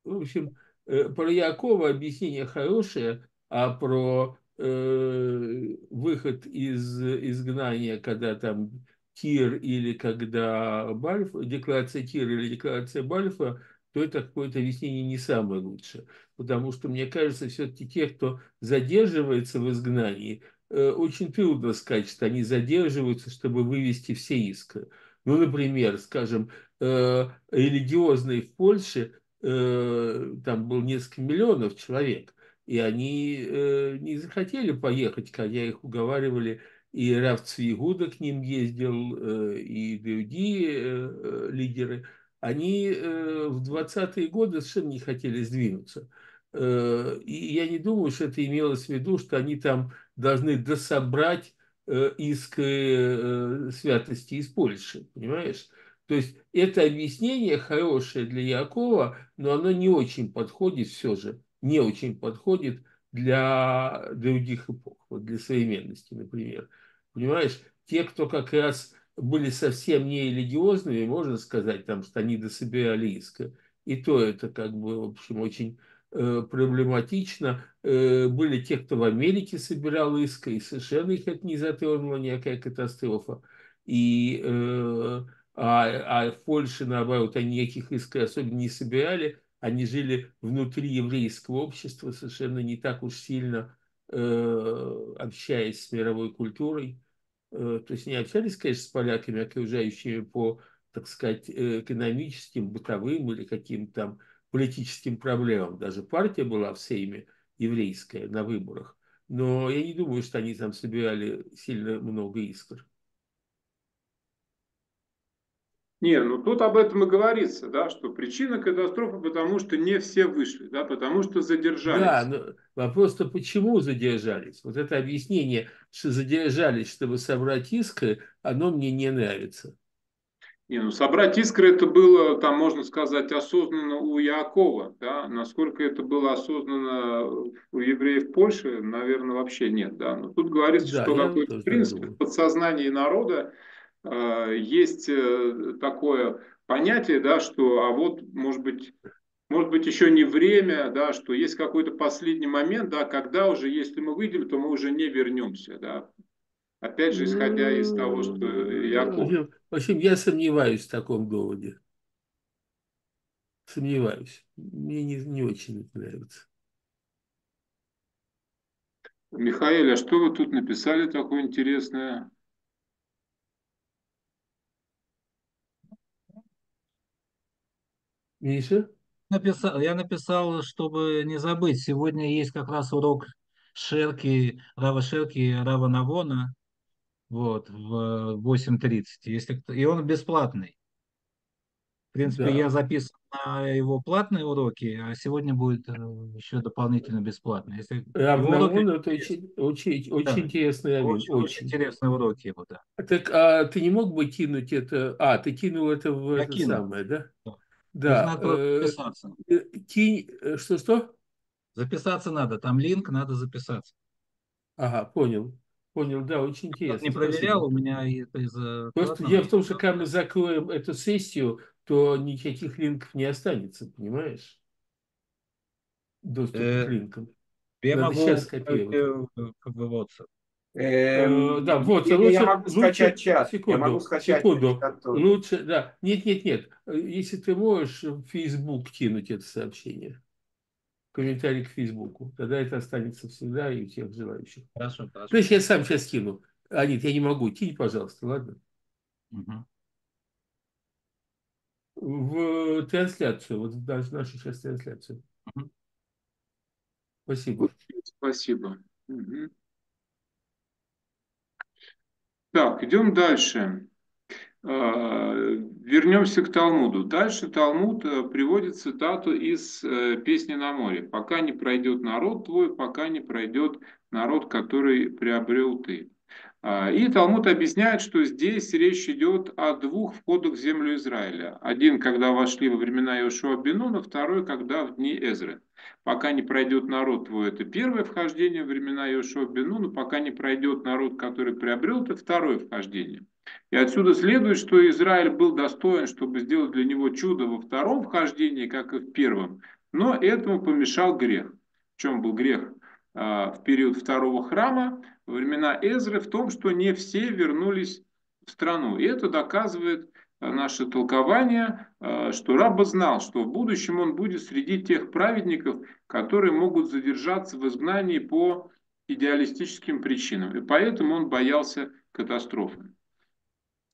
в общем, э, про Якова объяснение хорошее, а про э, выход из изгнания, когда там Тир или когда Бальф, декларация Тира или декларация Бальфа, то это какое-то объяснение не самое лучшее. Потому что, мне кажется, все-таки те, кто задерживается в изгнании, э, очень трудно сказать, что они задерживаются, чтобы вывести все искры. Ну, например, скажем, э, религиозные в Польше, э, там было несколько миллионов человек, и они э, не захотели поехать, когда их уговаривали, и Раф Цвигуда к ним ездил, э, и другие э, э лидеры. Они э, в 20-е годы совершенно не хотели сдвинуться. Э, и я не думаю, что это имелось в виду, что они там должны дособрать э, иск э, святости из Польши, понимаешь? То есть это объяснение хорошее для Якова, но оно не очень подходит все же не очень подходит для других эпох, вот для современности, например. Понимаешь, те, кто как раз были совсем не религиозными, можно сказать, там, что они дособирали иска. И то это, как бы, в общем, очень э, проблематично. Э, были те, кто в Америке собирал иска, и совершенно их это не затронула никакая катастрофа. И, э, а, а в Польше, наоборот, они никаких исков особенно не собирали. Они жили внутри еврейского общества, совершенно не так уж сильно э, общаясь с мировой культурой. Э, то есть не общались, конечно, с поляками, окружающими по, так сказать, э, экономическим, бытовым или каким-то там политическим проблемам. Даже партия была в Сейме еврейская на выборах. Но я не думаю, что они там собирали сильно много искр. Не, ну тут об этом и говорится, да, что причина катастрофы, потому что не все вышли, да, потому что задержались. Да, но вопрос-то почему задержались? Вот это объяснение, что задержались, чтобы собрать искры, оно мне не нравится. Не, ну собрать искры это было, там можно сказать, осознанно у Якова, да, насколько это было осознанно у евреев Польши, наверное, вообще нет, да, но тут говорится, да, что какой-то принцип в подсознании народа, есть э, такое понятие, да, что, а вот, может быть, может быть, еще не время, да, что есть какой-то последний момент, да, когда уже, если мы выйдем, то мы уже не вернемся, да. Опять же, исходя из того, что Яков... В общем, я сомневаюсь в таком доводе. Сомневаюсь. Мне не, не очень это нравится. Михаил, а что вы тут написали такое интересное? Миша? Написал, я написал, чтобы не забыть, сегодня есть как раз урок Шерки, Рава Шерки и Рава Навона, вот, в 8.30, если кто, и он бесплатный. В принципе, да. я записан на его платные уроки, а сегодня будет э, еще дополнительно бесплатно. Если Рав Навон это очень, очень, очень да. интересный очень, очень. очень интересные уроки его, да. Так, а ты не мог бы кинуть это? А, ты кинул это в я это кинул. самое, да? да. Да. Э, записаться. Кинь, э, что-что? Записаться надо, там линк, надо записаться. Ага, понял. Понял, да, очень интересно. Я не проверял, Спасибо. у меня это из-за... Просто дело в том, что когда мы закроем эту сессию, то никаких линков не останется, понимаешь? Доступ э, к линкам. Я Надо могу сейчас WhatsApp. Эм, да, вот, я, лучше, я могу скачать лучше, чат. Секунду, я могу скачать секунду. Чат лучше, да. Нет, нет, нет. Если ты можешь в Facebook кинуть это сообщение, комментарий к Фейсбуку, тогда это останется всегда и у всех желающих. Хорошо, хорошо. То есть я сам сейчас кину. А нет, я не могу. Кинь, пожалуйста, ладно? Угу. В трансляцию, вот даже нашу сейчас трансляцию. Угу. Спасибо. Спасибо. Угу. Так, идем дальше. А, вернемся к Талмуду. Дальше Талмуд э, приводит цитату из э, «Песни на море». «Пока не пройдет народ твой, пока не пройдет народ, который приобрел ты». А, и Талмуд объясняет, что здесь речь идет о двух входах в землю Израиля. Один, когда вошли во времена Иошуа Бенуна, второй, когда в дни Эзры пока не пройдет народ твой, это первое вхождение в времена Иошуа Бену, но пока не пройдет народ, который приобрел, это второе вхождение. И отсюда следует, что Израиль был достоин, чтобы сделать для него чудо во втором вхождении, как и в первом, но этому помешал грех. В чем был грех? А, в период второго храма, во времена Эзры, в том, что не все вернулись в страну. И это доказывает наше толкование, э, что Раба знал, что в будущем он будет среди тех праведников, которые могут задержаться в изгнании по идеалистическим причинам. И поэтому он боялся катастрофы.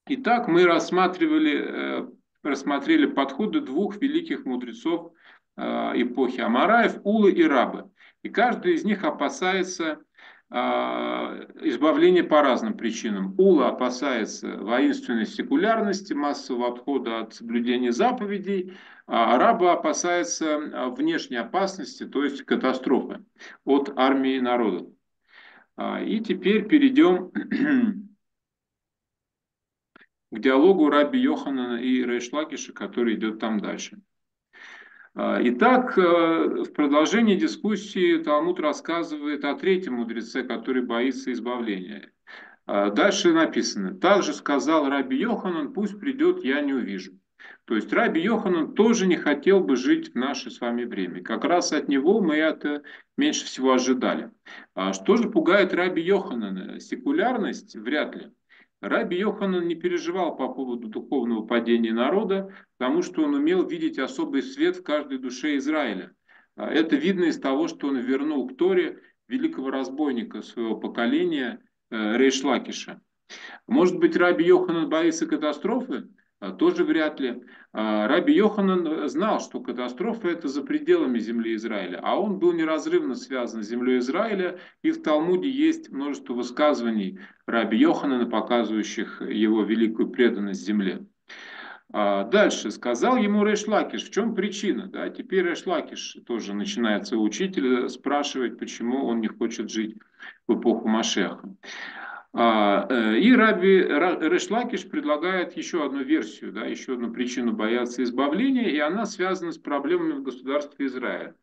Итак, мы рассматривали, э, рассмотрели подходы двух великих мудрецов э, эпохи Амараев, Улы и Рабы. И каждый из них опасается избавление по разным причинам. Ула опасается воинственной секулярности, массового отхода от соблюдения заповедей, а араба опасается а, внешней опасности, то есть катастрофы от армии народа. А, и теперь перейдем к диалогу Раби Йоханана и Рейшлакиша, который идет там дальше. А, итак, э, в продолжении дискуссии Талмуд рассказывает о третьем мудреце, который боится избавления. А дальше написано, также сказал Раби Йоханан, пусть придет, я не увижу. То есть Раби Йоханан тоже не хотел бы жить в наше с вами время. Как раз от него мы это меньше всего ожидали. А что же пугает Раби Йоханана? Секулярность? Вряд ли. Раби Йоханан не переживал по поводу духовного падения народа, потому что он умел видеть особый свет в каждой душе Израиля. А это видно из того, что он вернул к Торе великого разбойника своего поколения э, Рейш Лакиша. Может быть, Раби Йоханан боится катастрофы? А, тоже вряд ли. А, Раби Йоханан знал, что катастрофа это за пределами земли Израиля, а он был неразрывно связан с землей Израиля, и в Талмуде есть множество высказываний Раби Йоханана, показывающих его великую преданность земле. А, дальше сказал ему Решлакиш, в чем причина? Да, теперь Решлакиш тоже начинает своего учителя спрашивать, почему он не хочет жить в эпоху Машеха. А, э, и Раби Решлакиш предлагает еще одну версию, да, еще одну причину бояться избавления, и она связана с проблемами в государстве Израиля.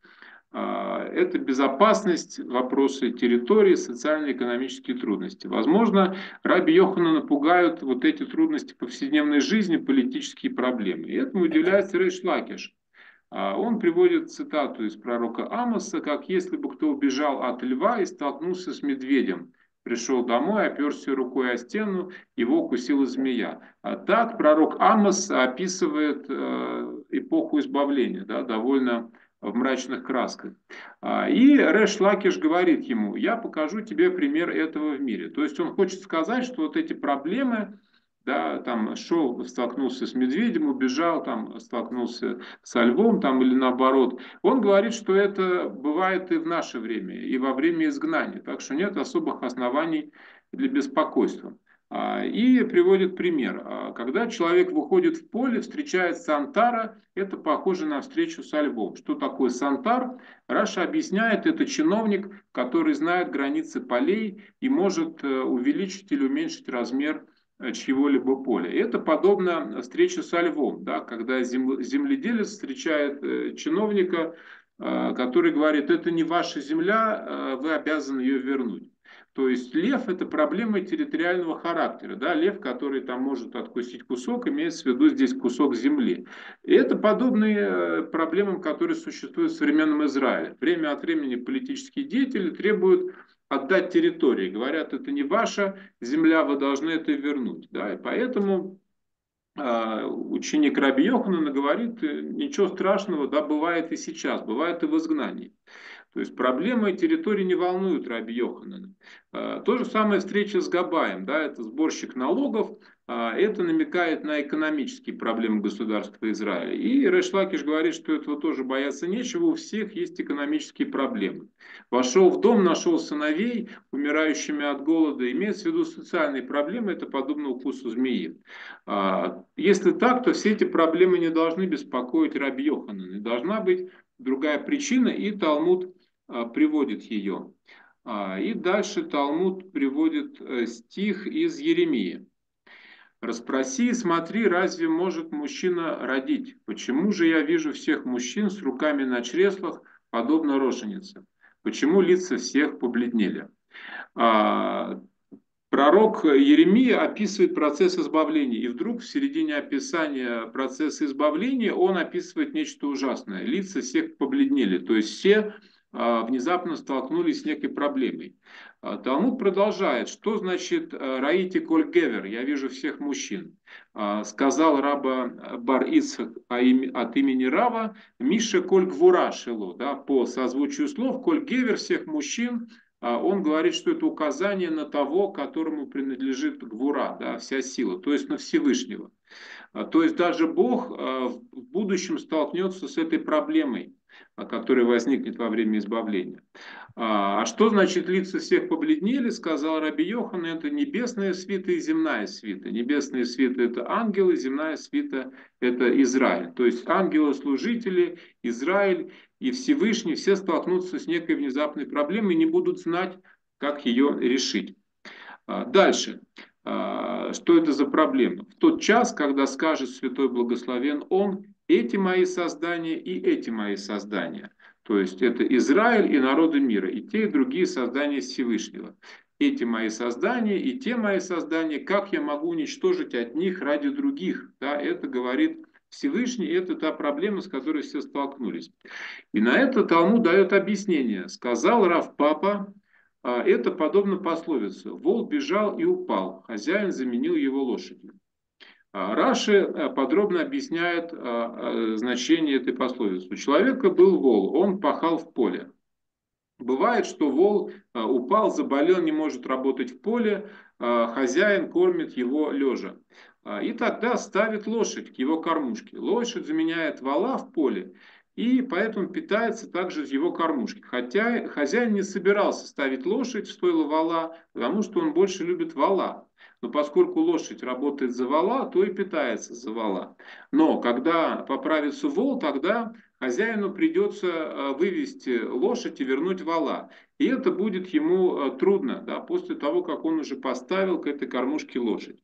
А, это безопасность, вопросы территории, социально-экономические трудности. Возможно, Раби Йохана напугают вот эти трудности повседневной жизни, политические проблемы. И этому удивляется Рейш Лакиш. А, он приводит цитату из пророка Амоса, как если бы кто убежал от льва и столкнулся с медведем пришел домой, оперся рукой о стену, его укусила змея. А так пророк Амос описывает э, эпоху избавления, да, довольно в мрачных красках. А, и Рэш Лакиш говорит ему, я покажу тебе пример этого в мире. То есть он хочет сказать, что вот эти проблемы, да, там шел, столкнулся с медведем, убежал, там столкнулся со львом, там или наоборот. Он говорит, что это бывает и в наше время, и во время изгнания, так что нет особых оснований для беспокойства. А, и приводит пример. А, когда человек выходит в поле, встречает Сантара, это похоже на встречу со львом. Что такое Сантар? Раша объясняет, это чиновник, который знает границы полей и может э, увеличить или уменьшить размер чьего-либо поля. Это подобно встрече со львом, да, когда земледелец встречает э, чиновника, э, который говорит, это не ваша земля, вы обязаны ее вернуть. То есть лев это проблема территориального характера. Да? Лев, который там может откусить кусок, имеется в виду здесь кусок земли. И это подобные проблемам, которые существуют в современном Израиле. Время от времени политические деятели требуют отдать территории. Говорят, это не ваша земля, вы должны это вернуть. Да? И поэтому э, ученик Раби Йоханана говорит, «Э, ничего страшного, да, бывает и сейчас, бывает и в изгнании. То есть проблемы территории не волнуют Раби Йоханана. Э, то же самое встреча с Габаем, да, это сборщик налогов, а, это намекает на экономические проблемы государства Израиля. И Решлакиш говорит, что этого тоже бояться нечего, у всех есть экономические проблемы. Вошел в дом, нашел сыновей, умирающими от голода, имеется в виду социальные проблемы, это подобно укусу змеи. А, если так, то все эти проблемы не должны беспокоить Раби Йоханана. Должна быть другая причина, и Талмуд а, приводит ее. И дальше Талмуд приводит э, стих из Еремии. Распроси и смотри, разве может мужчина родить? Почему же я вижу всех мужчин с руками на чреслах, подобно роженице? Почему лица всех побледнели? А, пророк Еремия описывает процесс избавления, и вдруг в середине описания процесса избавления он описывает нечто ужасное. Лица всех побледнели, то есть все а, внезапно столкнулись с некой проблемой. А, Талмуд продолжает, что значит э, «раити коль гевер», я вижу всех мужчин. А, сказал раба Бар от имени Рава Миша коль гвура шело, да, по созвучию слов коль гевер всех мужчин, он говорит, что это указание на того, которому принадлежит гвура, да, вся сила, то есть на Всевышнего. То есть даже Бог в будущем столкнется с этой проблемой который возникнет во время избавления. А, а что значит лица всех побледнели, сказал Раби Йохан, это небесная свита и земная свита. Небесная свита это ангелы, земная свита это Израиль. То есть ангелы-служители, Израиль и Всевышний все столкнутся с некой внезапной проблемой и не будут знать, как ее решить. А, дальше. А, что это за проблема? В тот час, когда скажет Святой Благословен Он, эти мои создания и эти мои создания. То есть это Израиль и народы мира, и те, и другие создания Всевышнего. эти мои создания и те мои создания, как я могу уничтожить от них ради других. Да, это говорит Всевышний, это та проблема, с которой все столкнулись. И на это Талмуд дает объяснение. Сказал Рав Папа, а, это подобно пословице. Вол бежал и упал, хозяин заменил его лошадью. А, Раши э, подробно объясняет а, значение этой пословицы. У человека был вол, он пахал в поле. Бывает, что вол упал, заболел, не может работать в поле, хозяин кормит его лежа. А, и тогда ставит лошадь к его кормушке. Лошадь заменяет вала в поле, и поэтому питается также из его кормушки. Хотя хозяин не собирался ставить лошадь в стойло вала, потому что он больше любит вала. Но поскольку лошадь работает за вала, то и питается за вала. Но когда поправится вол, тогда хозяину придется э, вывести лошадь и вернуть вала. И это будет ему э, трудно, да, после того, как он уже поставил к этой кормушке лошадь.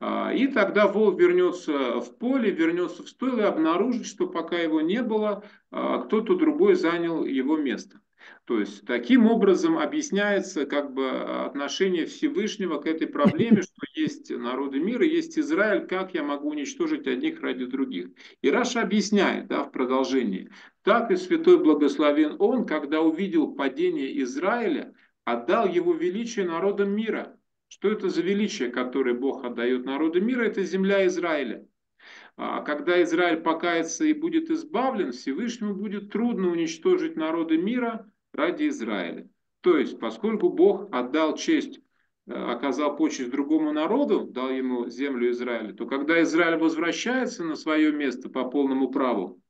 А, и тогда вол вернется в поле, вернется в стойло и обнаружит, что пока его не было, а, кто-то другой занял его место. То есть таким образом объясняется как бы отношение Всевышнего к этой проблеме, что есть народы мира, есть Израиль, как я могу уничтожить одних ради других. И Раша объясняет да, в продолжении. Так и святой благословен он, когда увидел падение Израиля, отдал его величие народам мира. Что это за величие, которое Бог отдает народу мира? Это земля Израиля. А когда Израиль покается и будет избавлен, Всевышнему будет трудно уничтожить народы мира, ради Израиля. То есть, поскольку Бог отдал честь, э, оказал почесть другому народу, дал ему землю Израиля, то когда Израиль возвращается на свое место по полному праву,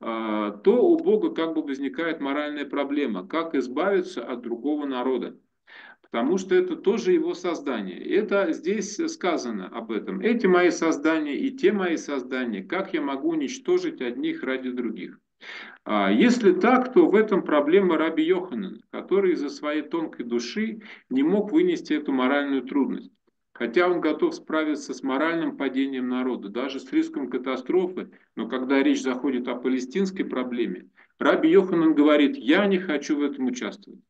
э, то у Бога как бы возникает моральная проблема, как избавиться от другого народа. Потому что это тоже его создание. Это здесь сказано об этом. Эти мои создания и те мои создания, как я могу уничтожить одних ради других. А если так, то в этом проблема Раби Йоханана, который из-за своей тонкой души не мог вынести эту моральную трудность. Хотя он готов справиться с моральным падением народа, даже с риском катастрофы, но когда речь заходит о палестинской проблеме, Раби Йоханан говорит, я не хочу в этом участвовать.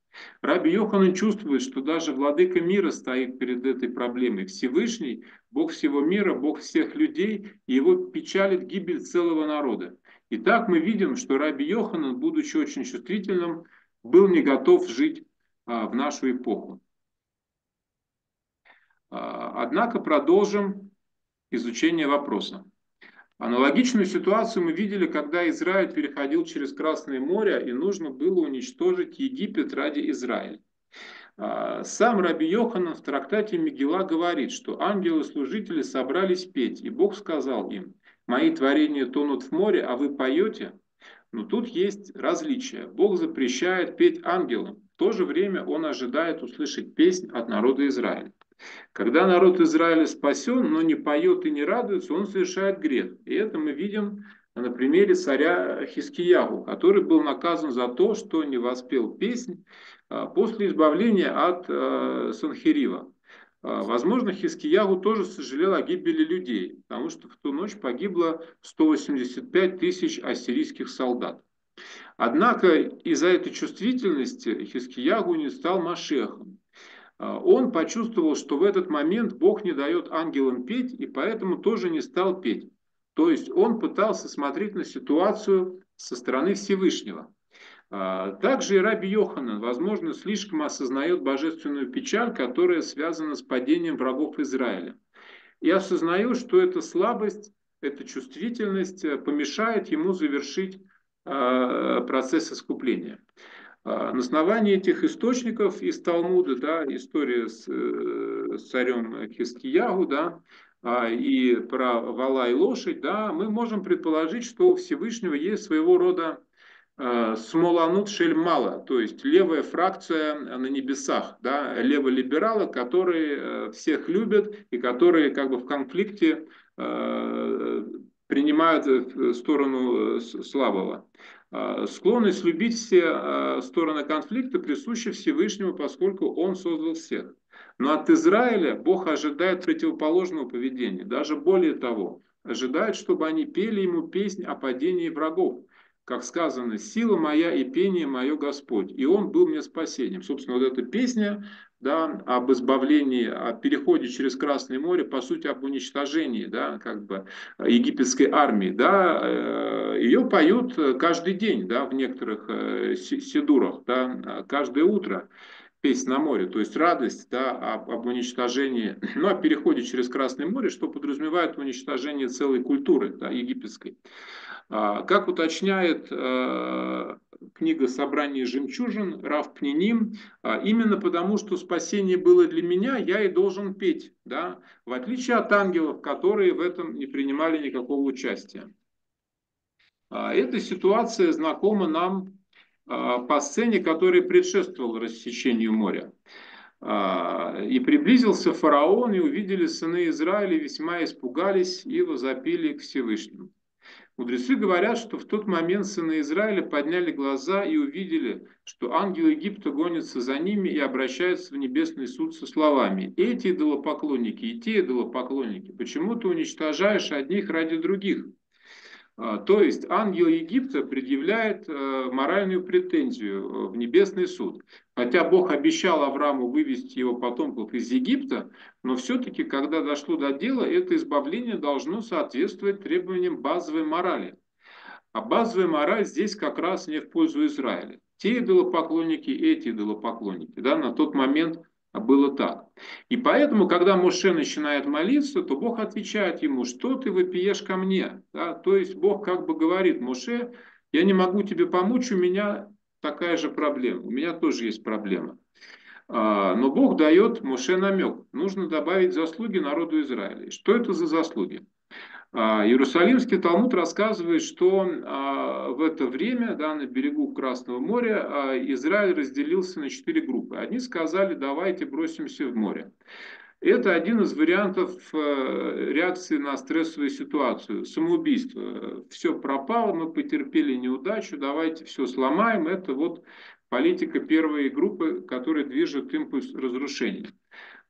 Раби Йоханан чувствует, что даже владыка мира стоит перед этой проблемой. Всевышний, Бог всего мира, Бог всех людей, его печалит гибель целого народа. Итак, мы видим, что Раби Йоханан, будучи очень чувствительным, был не готов жить а, в нашу эпоху. А, однако продолжим изучение вопроса. Аналогичную ситуацию мы видели, когда Израиль переходил через Красное море и нужно было уничтожить Египет ради Израиля. А, сам Раби Йоханан в трактате Мегила говорит, что ангелы-служители собрались петь, и Бог сказал им, мои творения тонут в море, а вы поете. Но тут есть различие. Бог запрещает петь ангелам. В то же время он ожидает услышать песнь от народа Израиля. Когда народ Израиля спасен, но не поет и не радуется, он совершает грех. И это мы видим на примере царя Хискиягу, который был наказан за то, что не воспел песнь а, после избавления от э, Санхирива. А, возможно, Хискиягу тоже сожалел о гибели людей, потому что в ту ночь погибло 185 тысяч ассирийских солдат. Однако из-за этой чувствительности Хискиягу не стал Машехом. А, он почувствовал, что в этот момент Бог не дает ангелам петь, и поэтому тоже не стал петь. То есть он пытался смотреть на ситуацию со стороны Всевышнего. А, также и Раби Йоханан, возможно, слишком осознает божественную печаль, которая связана с падением врагов Израиля. И осознаю, что эта слабость, эта чувствительность э, помешает ему завершить а, процесс искупления. А, на основании этих источников из Талмуда, да, история с, э, с царем Хискиягу, да, и про вала и лошадь, да, мы можем предположить, что у Всевышнего есть своего рода Э, Смоланут Шельмала, то есть левая фракция на небесах, да, леволибералы, которые э, всех любят и которые как бы в конфликте э, принимают сторону слабого. Склонность любить все стороны конфликта присуща Всевышнему, поскольку Он создал всех. Но от Израиля Бог ожидает противоположного поведения. Даже более того, ожидает, чтобы они пели ему песнь о падении врагов как сказано, сила моя и пение мое Господь, и Он был мне спасением. Собственно, вот эта песня да, об избавлении, о переходе через Красное море, по сути, об уничтожении, да, как бы египетской армии, да, э, ее поют каждый день, да, в некоторых э, сидурах, да, каждое утро песнь на море, то есть радость да, об, об уничтожении, ну, о переходе через Красное море, что подразумевает уничтожение целой культуры да, египетской. А, как уточняет э, книга «Собрание жемчужин» Рав Пниним, а, именно потому, что спасение было для меня, я и должен петь, да, в отличие от ангелов, которые в этом не принимали никакого участия. А, эта ситуация знакома нам а, по сцене, которая предшествовала рассечению моря. А, и приблизился фараон, и увидели сыны Израиля, весьма испугались и возопили к Всевышнему. Мудрецы говорят, что в тот момент сыны Израиля подняли глаза и увидели, что ангел Египта гонится за ними и обращается в небесный суд со словами «Эти идолопоклонники и те идолопоклонники, почему ты уничтожаешь одних ради других?» А, то есть ангел Египта предъявляет э, моральную претензию э, в небесный суд. Хотя Бог обещал Аврааму вывести его потомков из Египта, но все-таки, когда дошло до дела, это избавление должно соответствовать требованиям базовой морали. А базовая мораль здесь как раз не в пользу Израиля. Те идолопоклонники, эти идолопоклонники. Да, на тот момент – было так. И поэтому, когда Моше начинает молиться, то Бог отвечает ему, что ты вопиешь ко мне? Да? То есть Бог как бы говорит, Моше, я не могу тебе помочь, у меня такая же проблема, у меня тоже есть проблема. А, но Бог дает Моше намек, нужно добавить заслуги народу Израиля. Что это за заслуги? А, Иерусалимский Талмуд рассказывает, что а, в это время да, на берегу Красного моря а, Израиль разделился на четыре группы. Одни сказали, давайте бросимся в море. Это один из вариантов э, реакции на стрессовую ситуацию, самоубийство. Все пропало, мы потерпели неудачу, давайте все сломаем. Это вот политика первой группы, которая движет импульс разрушения.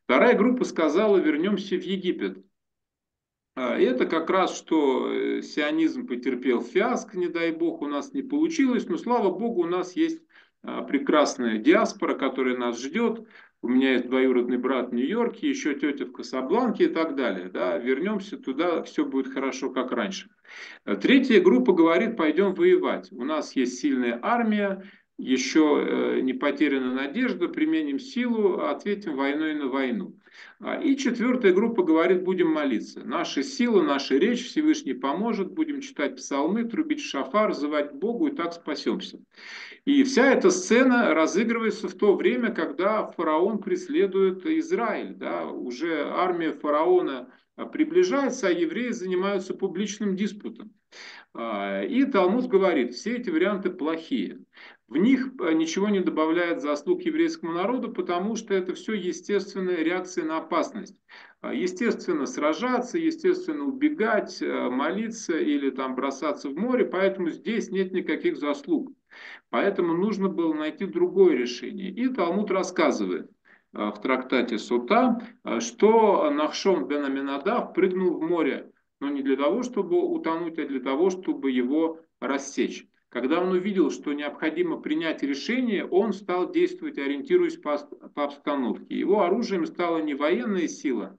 Вторая группа сказала, вернемся в Египет. А, это как раз, что э, сионизм потерпел фиаско, не дай бог, у нас не получилось, но слава богу, у нас есть а, прекрасная диаспора, которая нас ждет. У меня есть двоюродный брат в Нью-Йорке, еще тетя в Касабланке и так далее. Да, вернемся туда, все будет хорошо, как раньше. Третья группа говорит, пойдем воевать. У нас есть сильная армия, еще э, не потеряна надежда, применим силу, ответим войной на войну. А, и четвертая группа говорит, будем молиться. Наша сила, наша речь, Всевышний поможет, будем читать псалмы, трубить шафар, звать Богу, и так спасемся. И вся эта сцена разыгрывается в то время, когда фараон преследует Израиль. Да? Уже армия фараона приближается, а евреи занимаются публичным диспутом. А, и Талмуд говорит, все эти варианты плохие. В них э, ничего не добавляет заслуг еврейскому народу, потому что это все естественная реакция на опасность. А, естественно, сражаться, естественно, убегать, э, молиться или там бросаться в море, поэтому здесь нет никаких заслуг. Поэтому нужно было найти другое решение. И Талмуд рассказывает э, в трактате Сута, что Нахшон бен Аминадав прыгнул в море, но не для того, чтобы утонуть, а для того, чтобы его рассечь. Когда он увидел, что необходимо принять решение, он стал действовать, ориентируясь по, по обстановке. Его оружием стала не военная сила,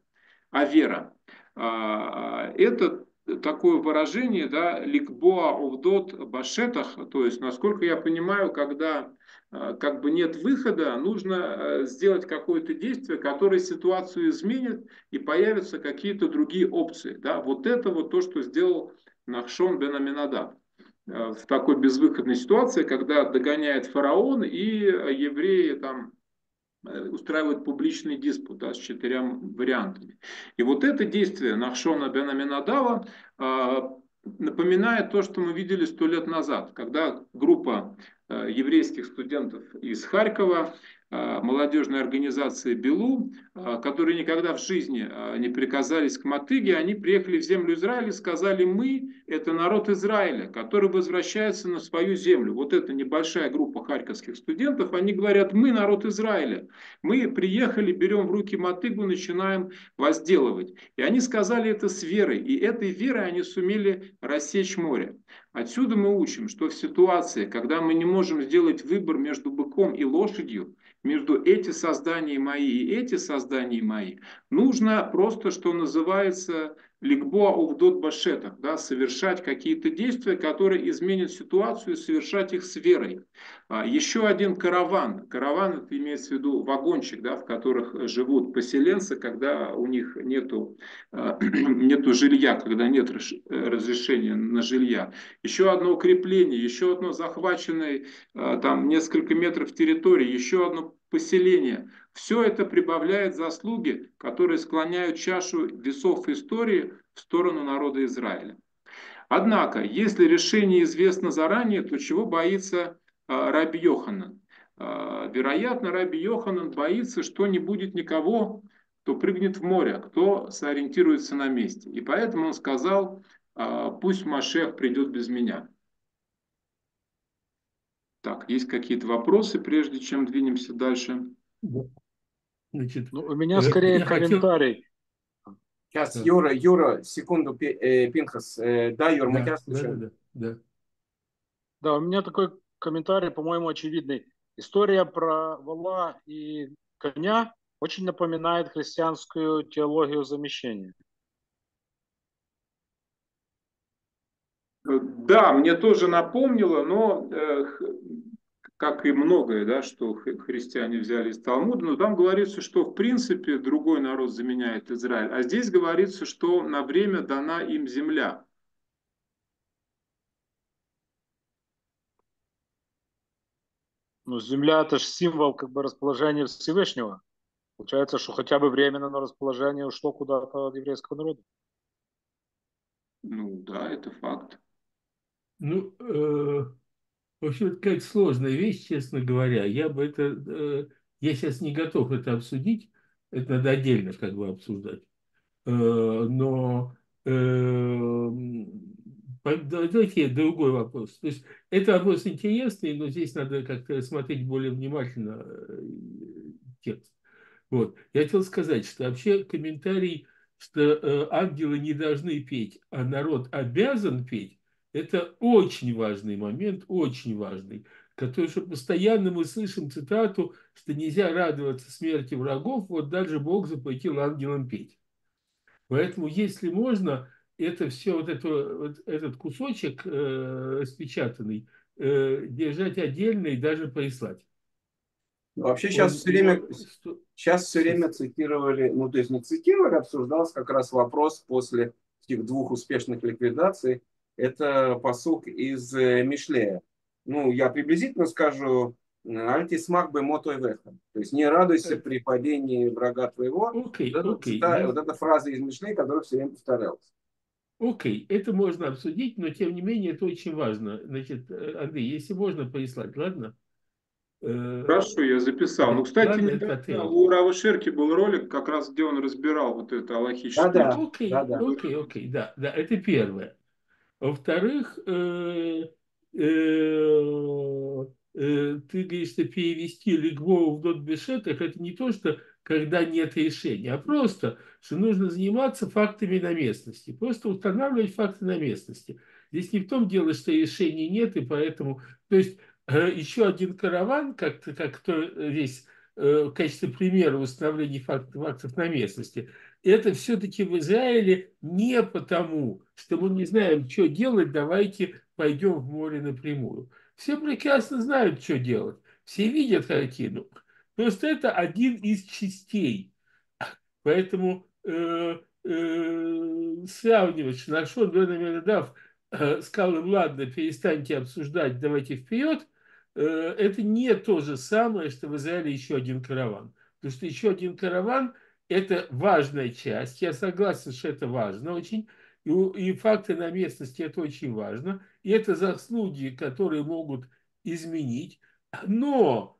а вера. А, это такое выражение, да, ликбоа овдот башетах, то есть, насколько я понимаю, когда а, как бы нет выхода, нужно э, сделать какое-то действие, которое ситуацию изменит и появятся какие-то другие опции. Да? Вот это вот то, что сделал Нахшон бен Аминадав. Э, в такой безвыходной ситуации, когда догоняет фараон и евреи там э, устраивают публичный диспут да, с четырьмя вариантами. И вот это действие Нахшона бен Аминадава э, напоминает то, что мы видели сто лет назад, когда группа еврейских студентов из Харькова Э, молодежной организации Белу, э, которые никогда в жизни э, не приказались к мотыге, они приехали в землю Израиля и сказали, мы это народ Израиля, который возвращается на свою землю. Вот эта небольшая группа харьковских студентов, они говорят, мы народ Израиля, мы приехали, берем в руки мотыгу, начинаем возделывать. И они сказали это с верой, и этой верой они сумели рассечь море. Отсюда мы учим, что в ситуации, когда мы не можем сделать выбор между быком и лошадью, между эти создания мои и эти создания мои, нужно просто, что называется, ликбоа увдот башетах, да, совершать какие-то действия, которые изменят ситуацию, совершать их с верой. А, еще один караван. Караван, это имеется в виду вагончик, да, в которых живут поселенцы, когда у них нету, а, нету жилья, когда нет разрешения на жилья. Еще одно укрепление, еще одно захваченное а, там несколько метров территории, еще одно поселение. Все это прибавляет заслуги, которые склоняют чашу весов истории в сторону народа Израиля. Однако, если решение известно заранее, то чего боится а, Раби Йоханан? А, вероятно, Раби Йоханан боится, что не будет никого, кто прыгнет в море, кто сориентируется на месте. И поэтому он сказал, а, пусть Машех придет без меня. Так, есть какие-то вопросы, прежде чем двинемся дальше? Значит, ну, у меня скорее комментарий. Хотел... Сейчас, Юра, Юра, секунду, э, Пинхас. Э, да, Юра, мы тебя слышим. Да, да, да. да, у меня такой комментарий, по-моему, очевидный. История про вала и коня очень напоминает христианскую теологию замещения. Да, мне тоже напомнило, но э, как и многое, да, что христиане взяли из Талмуда, но там говорится, что в принципе другой народ заменяет Израиль, а здесь говорится, что на время дана им земля. Ну, земля это же символ как бы расположения Всевышнего. Получается, что хотя бы временно на расположение ушло куда-то от еврейского народа. Ну да, это факт. Ну, э, в общем, это какая-то сложная вещь, честно говоря. Я бы это, э, я сейчас не готов это обсудить, это надо отдельно как бы обсуждать. Э, но э, давайте другой вопрос. То есть это вопрос интересный, но здесь надо как-то смотреть более внимательно э, текст. Вот. Я хотел сказать, что вообще комментарий, что э, ангелы не должны петь, а народ обязан петь, это очень важный момент, очень важный, который, что постоянно мы слышим цитату, что нельзя радоваться смерти врагов, вот даже Бог запретил ангелам петь. Поэтому, если можно, это все, вот, это, вот этот кусочек э, распечатанный, э, держать отдельно и даже прислать. Ну, вообще сейчас Он, все время, сейчас все время цитировали, ну то есть не цитировали, обсуждался как раз вопрос после этих двух успешных ликвидаций, это посук из э, Мишлея. Ну, я приблизительно скажу, Альтисмак бы мотой веха. То есть не радуйся при падении врага твоего. Okay, вот, это, okay, да. вот эта фраза из Мишлея, которая все время повторялась. Окей, okay, это можно обсудить, но тем не менее это очень важно. Значит, э, Андрей, если можно прислать, ладно? Э, Хорошо, я записал. Ну, кстати, ладно, у Рава Шерки был ролик, как раз где он разбирал вот это аллахическое. Да, да. Окей, да, да. окей, окей, да, да, это первое. Во-вторых, э, э, э, ты говоришь, что перевести Лигвоу в дот бешетах, это не то, что когда нет решения, а просто, что нужно заниматься фактами на местности, просто устанавливать факты на местности. Здесь не в том дело, что решений нет, и поэтому... То есть еще один караван, как, как то здесь в качестве примера установления фактов, фактов на местности – это все-таки в Израиле не потому, что мы не знаем, что делать, давайте пойдем в море напрямую. Все прекрасно знают, что делать. Все видят картину. Просто это один из частей. Поэтому э, э, сравнивать, что Нашон Бен э, сказал им, ладно, перестаньте обсуждать, давайте вперед, э, это не то же самое, что в Израиле еще один караван. Потому что еще один караван – это важная часть. Я согласен, что это важно очень. И, и факты на местности это очень важно. И это заслуги, которые могут изменить. Но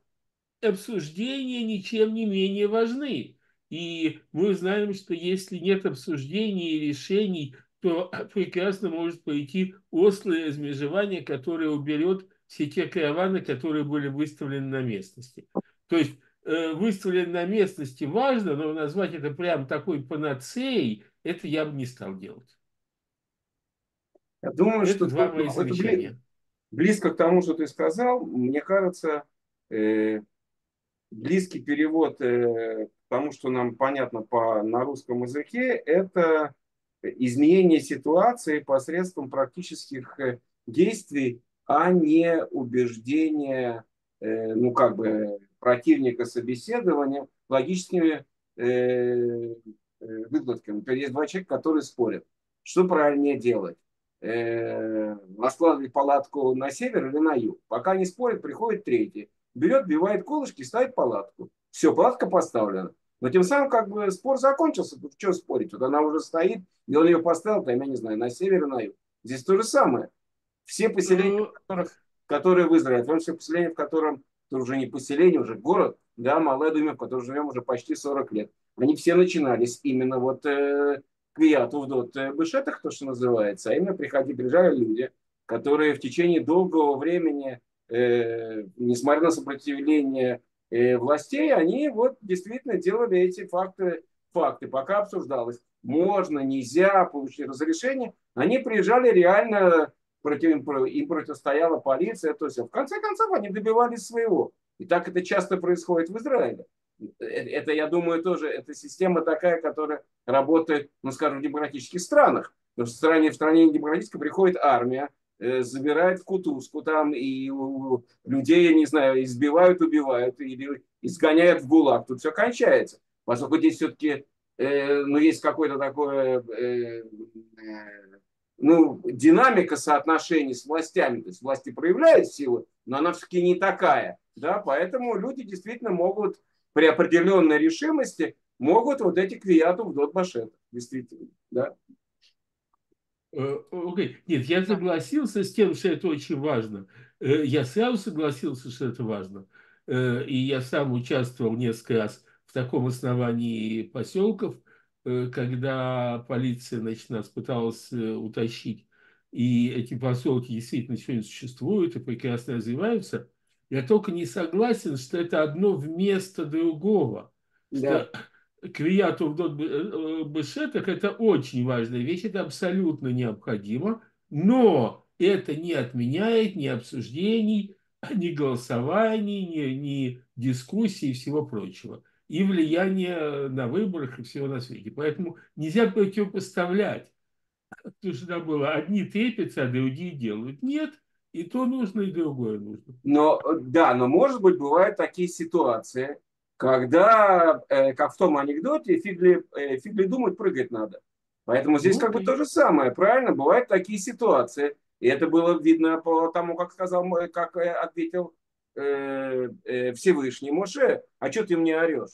обсуждения ничем не менее важны. И мы знаем, что если нет обсуждений и решений, то прекрасно может пойти ослое размежевание, которое уберет все те караваны, которые были выставлены на местности. То есть Э, выставлен на местности важно, но назвать это прям такой панацеей, это я бы не стал делать. Я думаю, это что два мои замечания. близко к тому, что ты сказал. Мне кажется, э, близкий перевод к тому, что нам понятно по, на русском языке, это изменение ситуации посредством практических действий, а не убеждение, ну как бы противника собеседования логическими выкладками. То есть два человека, которые спорят, что правильнее делать э, палатку на север или на юг. Пока не спорят, приходит третий. Берет, бивает колышки, ставит палатку. Все, палатка поставлена. Но тем самым как бы спор закончился. Тут что спорить? Вот она уже стоит, и он ее поставил, там, я не знаю, на север и на юг. Здесь то же самое. Все поселения, ну... которых, которые в Израиле, в том числе поселение, в котором, это уже не поселение, уже город, да, Малая Думе, в котором живем уже почти 40 лет. Они все начинались именно вот э, квиату в дот э, бышетах, то, что называется, а именно приходи, приезжали люди, которые в течение долгого времени, э, несмотря на сопротивление э, властей, они вот действительно делали эти факты, факты, пока обсуждалось, можно, нельзя получить разрешение, они приезжали реально, против, им противостояла полиция, то есть в конце концов они добивались своего. И так это часто происходит в Израиле. Э, это, я думаю, тоже эта система такая, которая работает, ну, скажем, в демократических странах. Потому в стране, в стране демократической приходит армия, э, забирает в кутузку там, и у людей, я не знаю, избивают, убивают, или изгоняют в ГУЛАГ. Тут все кончается. Поскольку здесь все-таки э, ну, есть какое-то такое э, э, ну, динамика соотношений с властями. То есть власти проявляют силу, но она все-таки не такая. Да? Поэтому люди действительно могут при определенной решимости могут вот эти квияту в дотбашет, действительно, да. Okay. Э, Нет, я согласился с тем, что это очень важно. Э, я сразу согласился, что это важно. Э, и я сам участвовал несколько раз в таком основании поселков, когда полиция значит, нас пыталась утащить. И эти поселки действительно сегодня существуют и прекрасно развиваются. Я только не согласен, что это одно вместо другого. Да. Что квияту в э, бешетах это очень важная вещь, это абсолютно необходимо, но это не отменяет ни обсуждений, ни голосований, ни, ни дискуссий и всего прочего. И влияние на выборах и всего на свете. Поэтому нельзя противопоставлять. Потому что там было одни трепятся, а другие делают. Нет, и то нужно, и другое нужно. Но, да, но может быть бывают такие ситуации, когда, э, как в том анекдоте, фигли, э, фигли думать, прыгать надо. Поэтому здесь ну, как бы то же самое, правильно? Бывают такие ситуации. И это было видно по тому, как сказал, как э, ответил э, э, Всевышний Моше. А что ты мне орешь?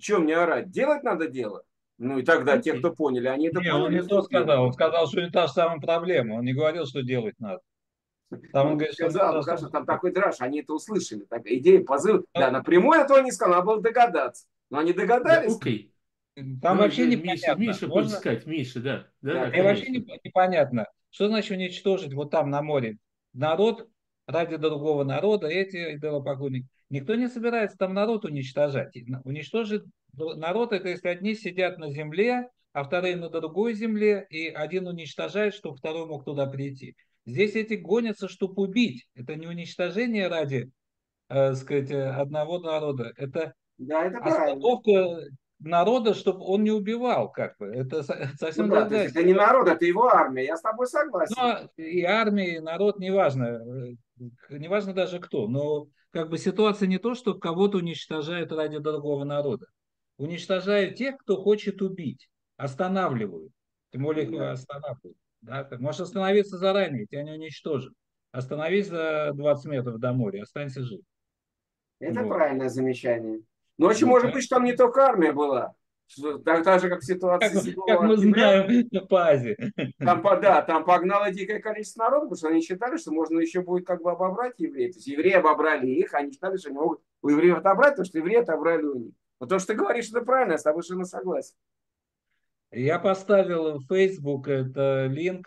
Что мне орать? Делать надо дело. Ну и тогда те, кто поняли, они это не, поняли. Он не то сказал, он сказал, что это та же самая проблема. Он не говорил, что делать надо. Там он говорит, сказал, что конечно, там такой драж, они это услышали. Так, идея, позыв. Да, напрямую этого не сказал, надо было догадаться. Но они догадались. Да, окей. Там ну, вообще непонятно. Миша, Миша Можно... сказать, Миша, да. да, да, да вообще непонятно, что значит уничтожить вот там на море народ ради другого народа, эти идолопоклонники. Никто не собирается там народ уничтожать. Уничтожить народ, это если одни сидят на земле, а вторые на другой земле, и один уничтожает, чтобы второй мог туда прийти. Здесь эти гонятся, чтобы убить. Это не уничтожение ради, э, сказать, э, одного народа. Это, да, это остановка правильно. народа, чтобы он не убивал, как бы. Это совсем ну, да, другая. Это не народ, это его армия. Я с тобой согласен. Но и армия, и народ, неважно, э, неважно даже кто. Но как бы ситуация не то, что кого-то уничтожают ради другого народа. Уничтожают тех, кто хочет убить. Останавливают. Тем более их останавливают. Да? Можешь остановиться заранее, тебя не уничтожат. Остановись за 20 метров до моря, останься жив. Это вот. правильное замечание. Но очень может быть, что там не только армия была. Так, так же, как ситуация как, как мы знаем по Азии. Там, да, там погнало дикое количество народу, потому что они считали, что можно еще будет как бы обобрать евреев. То есть евреи обобрали их, они считали, что они могут у евреев отобрать, потому что евреи отобрали у них. Но то, что ты говоришь, это правильно, я совершенно согласен. Я поставил в Facebook это линк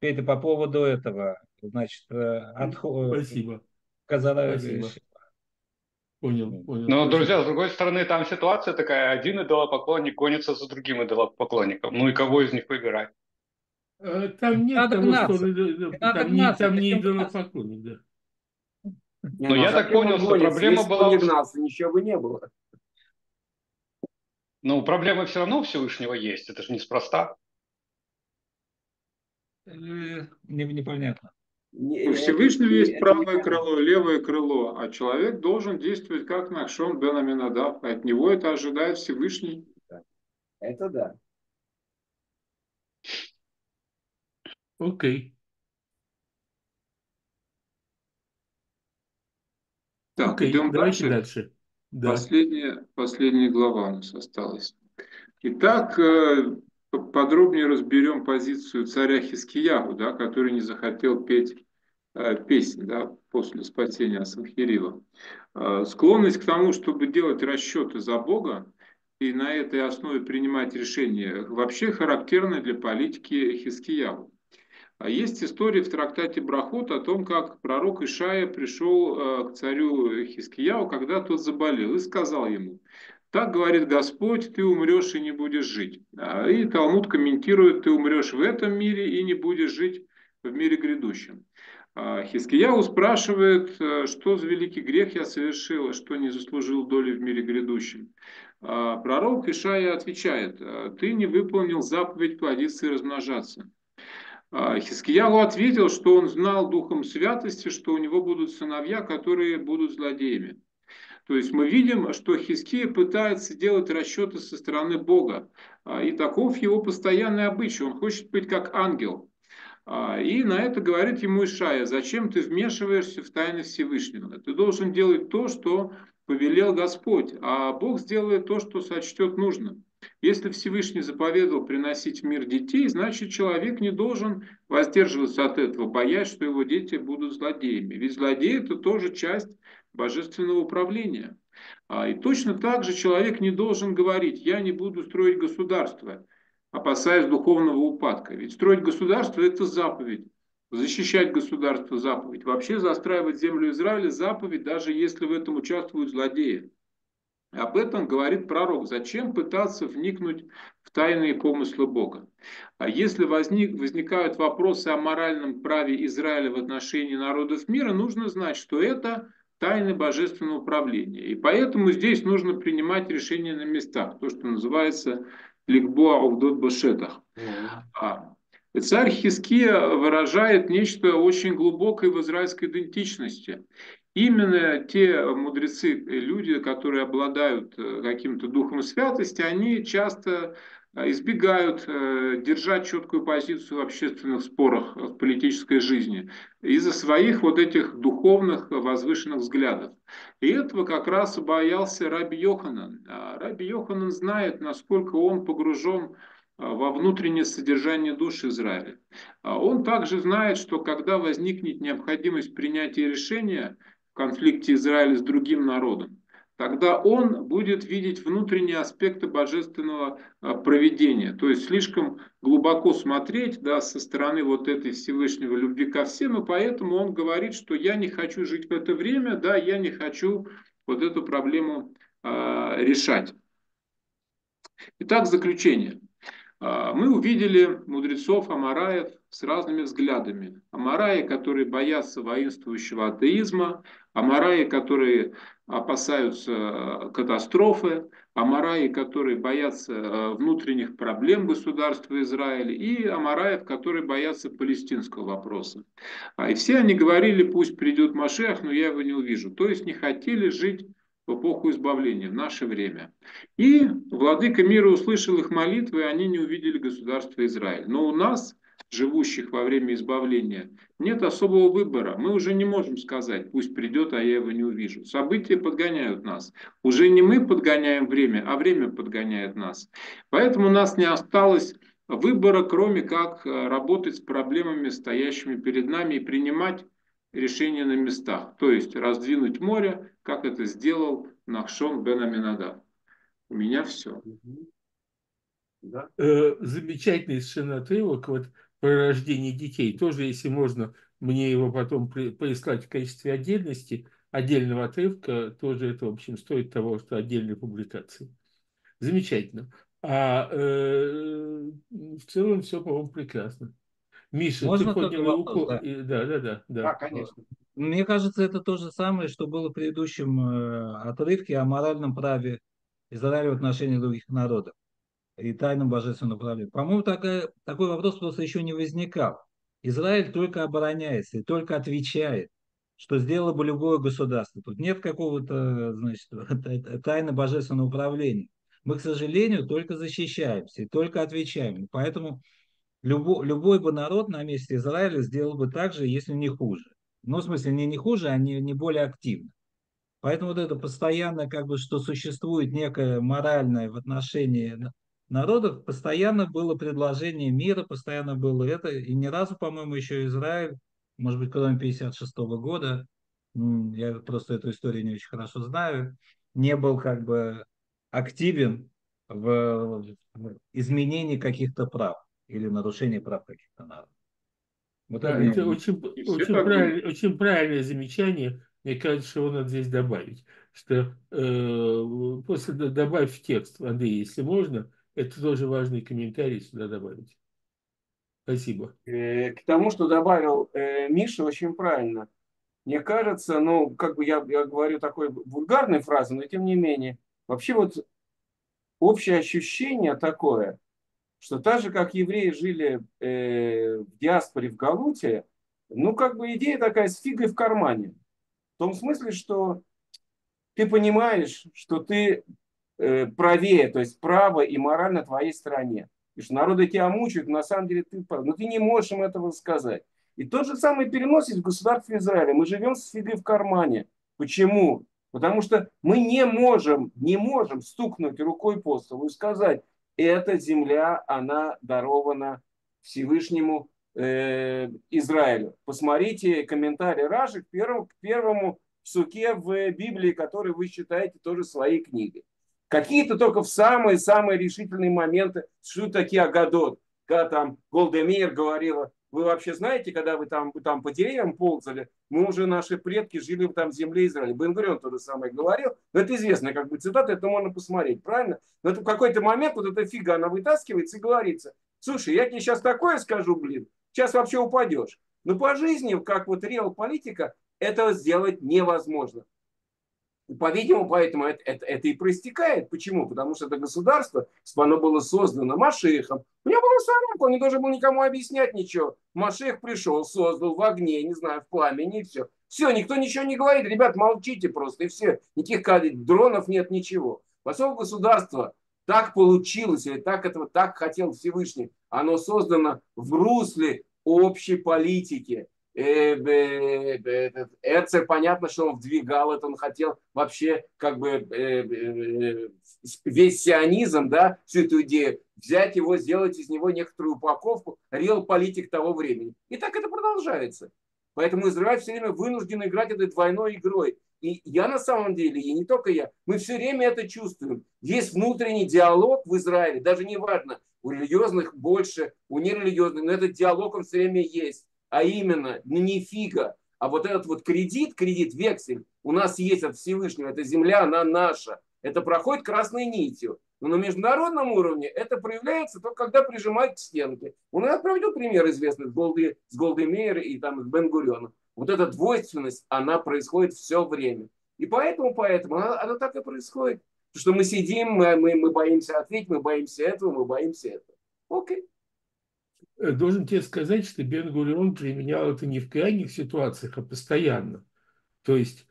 это по поводу этого. Значит, э, отход... Спасибо. Казана... Спасибо. Понял, понял. Но, друзья, с другой стороны, там ситуация такая, один идолопоклонник гонится за другим идолопоклонником. Ну и кого из них выбирать? Э, там нет надо того, гнаться. что... Надо там, не, там не идолопоклонник, да. Но я так понял, что проблема была... Если бы не гнался, ничего бы не было. Ну, проблема все равно у Всевышнего есть, это же неспроста. Э, непонятно. У Всевышнего есть правое крыло, левое крыло, а человек должен действовать как Нахшон бен Аминадав. От него это ожидает Всевышний. Это да. Окей. Так, Окей, идем давайте дальше. дальше. Да. Последняя, последняя глава у нас осталась. Итак, э, подробнее разберем позицию царя Хискиягу, да, который не захотел петь э, песнь да, после спасения Санхирива. Э, склонность к тому, чтобы делать расчеты за Бога и на этой основе принимать решения, вообще характерна для политики Хискиягу. А есть история в трактате Брахот о том, как пророк Ишая пришел к царю Хискияу, когда тот заболел, и сказал ему, так говорит Господь, ты умрешь и не будешь жить. А, и Талмуд комментирует, ты умрешь в этом мире и не будешь жить в мире грядущем. А, Хискияу спрашивает, э, что за великий грех я совершил, что не заслужил доли в мире грядущем. Пророк Ишая отвечает, ты не выполнил заповедь плодиться и размножаться. Хискиягу ответил, что он знал духом святости, что у него будут сыновья, которые будут злодеями. То есть мы видим, что Хиския пытается делать расчеты со стороны Бога. А, и таков его постоянный обычай. Он хочет быть как ангел. А, и на это говорит ему Ишая, зачем ты вмешиваешься в тайны Всевышнего? Ты должен делать то, что повелел Господь, а Бог сделает то, что сочтет нужным. Если Всевышний заповедовал приносить в мир детей, значит человек не должен воздерживаться от этого, боясь, что его дети будут злодеями. Ведь злодей это тоже часть божественного управления. А, и точно так же человек не должен говорить, я не буду строить государство, опасаясь духовного упадка. Ведь строить государство – это заповедь. Защищать государство – заповедь. Вообще застраивать землю Израиля – заповедь, даже если в этом участвуют злодеи. Об этом говорит пророк. Зачем пытаться вникнуть в тайные помыслы Бога? А если возник, возникают вопросы о моральном праве Израиля в отношении народов мира, нужно знать, что это тайны божественного управления. И поэтому здесь нужно принимать решения на местах, то, что называется ликбоа овдот башетах. А, царь Хиския выражает нечто очень глубокое в израильской идентичности. Именно те мудрецы, люди, которые обладают э, каким-то духом святости, они часто Э, избегают э, держать четкую позицию в общественных спорах в политической жизни из-за своих вот этих духовных возвышенных взглядов. И этого как раз боялся Раби Йоханан. А Раби Йоханан знает, насколько он погружен э, во внутреннее содержание души Израиля. А он также знает, что когда возникнет необходимость принятия решения конфликте Израиля с другим народом, тогда он будет видеть внутренние аспекты божественного а, проведения. То есть слишком глубоко смотреть да, со стороны вот этой Всевышнего любви ко всем, и поэтому он говорит, что я не хочу жить в это время, да, я не хочу вот эту проблему э, решать. Итак, заключение. А, мы увидели мудрецов Амараев с разными взглядами. Амараи, которые боятся воинствующего атеизма, амараи, которые опасаются э, катастрофы, амараи, которые боятся э, внутренних проблем государства Израиля, и амараев, которые боятся палестинского вопроса. А И все они говорили, пусть придет Машех, но я его не увижу. То есть не хотели жить в эпоху избавления, в наше время. И владыка мира услышал их молитвы, и они не увидели государство Израиль. Но у нас живущих во время избавления, нет особого выбора. Мы уже не можем сказать, пусть придет, а я его не увижу. События подгоняют нас. Уже не мы подгоняем время, а время подгоняет нас. Поэтому у нас не осталось выбора, кроме как э, работать с проблемами, стоящими перед нами, и принимать решения на местах. То есть раздвинуть море, как это сделал Нахшон бен Аминадав. У меня все. Да. Э, замечательный совершенно отрывок. Вот про рождение детей. Тоже, если можно мне его потом поискать в качестве отдельности, отдельного отрывка, тоже это, в общем, стоит того, что отдельной публикации. Замечательно. А э, в целом все, по-моему, прекрасно. Миша, Можно ты поднял руку. Да. да, да, да, да. Да, конечно. Мне кажется, это то же самое, что было в предыдущем э, отрывке о моральном праве Израиля в отношении других народов и тайном божественном праве. По-моему, такая, такой вопрос просто еще не возникал. Израиль только обороняется и только отвечает, что сделало бы любое государство. Тут нет какого-то, значит, тайны божественного управления. Мы, к сожалению, только защищаемся и только отвечаем. Поэтому любой, любой бы народ на месте Израиля сделал бы так же, если не хуже. Ну, в смысле, не, не хуже, а не, не более активно. Поэтому вот это постоянно, как бы, что существует некое моральное в отношении народов, постоянно было предложение мира, постоянно было это, и ни разу, по-моему, еще Израиль, может быть, кроме 56 года, я просто эту историю не очень хорошо знаю, не был как бы активен в изменении каких-то прав или нарушении прав каких-то народов. Вот да, это, это очень, очень, правиль, очень правильное замечание. Мне кажется, что его надо здесь добавить. Что э, после добавь в текст, Андрей, если можно, это тоже важный комментарий сюда добавить. Спасибо. Э, к тому, что добавил э, Миша, очень правильно. Мне кажется, ну, как бы я, я говорю такой вульгарной фразой, но тем не менее, вообще вот общее ощущение такое, что так же, как евреи жили э, в диаспоре в Галуте, ну, как бы идея такая с фигой в кармане. В том смысле, что ты понимаешь, что ты э, правее, то есть право и мораль на твоей стороне. И что народы тебя мучают, на самом деле ты прав. Но ты не можешь им этого сказать. И тот же самый переносит в государстве Израиля. Мы живем с фигой в кармане. Почему? Потому что мы не можем, не можем стукнуть рукой по столу и сказать, эта земля, она дарована Всевышнему э, Израилю. Посмотрите комментарий Раши к первому, к первому суке в Библии, который вы считаете тоже своей книгой. Какие-то только в самые-самые решительные моменты, что такие Агадот, когда там Голдемир говорила, вы вообще знаете, когда вы там, вы там по деревьям ползали, мы уже, наши предки жили там в земле Израиля. Бенгурион то же самое говорил. Но это известная как бы цитата, это можно посмотреть, правильно? Но это в какой-то момент вот эта фига, она вытаскивается и говорится, слушай, я тебе сейчас такое скажу, блин, сейчас вообще упадешь. Но по жизни, как вот реал политика, этого сделать невозможно. По-видимому, поэтому это, это, это и проистекает. Почему? Потому что это государство, оно было создано Машехом. У него было свое он не должен был никому объяснять ничего. Машех пришел, создал в огне, не знаю, в пламени, и все. Все, никто ничего не говорит. Ребят, молчите просто, и все. Никаких дронов нет, ничего. Поскольку государство так получилось, или так этого так хотел Всевышний, оно создано в русле общей политики Э, Эрцер, понятно, что он вдвигал это, он хотел вообще как бы э, э, весь сионизм, да, всю эту идею, взять его, сделать из него некоторую упаковку, реал политик того времени. И так это продолжается. Поэтому Израиль все время вынужден играть этой двойной игрой. И я на самом деле, и не только я, мы все время это чувствуем. Есть внутренний диалог в Израиле, даже не важно, у религиозных больше, у нерелигиозных, но этот диалог он все время есть а именно не фига, а вот этот вот кредит, кредит, вексель, у нас есть от Всевышнего, эта земля, она наша. Это проходит красной нитью. Но на международном уровне это проявляется только когда прижимают к стенке. У нас проведет пример известный с Голды, с Голды Мейер и там с Бен Вот эта двойственность, она происходит все время. И поэтому, поэтому она, она так и происходит. Что мы сидим, мы, мы, мы боимся ответить, мы боимся этого, мы боимся этого. Окей. Э, должен тебе сказать, что Бен Гурион применял это не в крайних ситуациях, а постоянно. То есть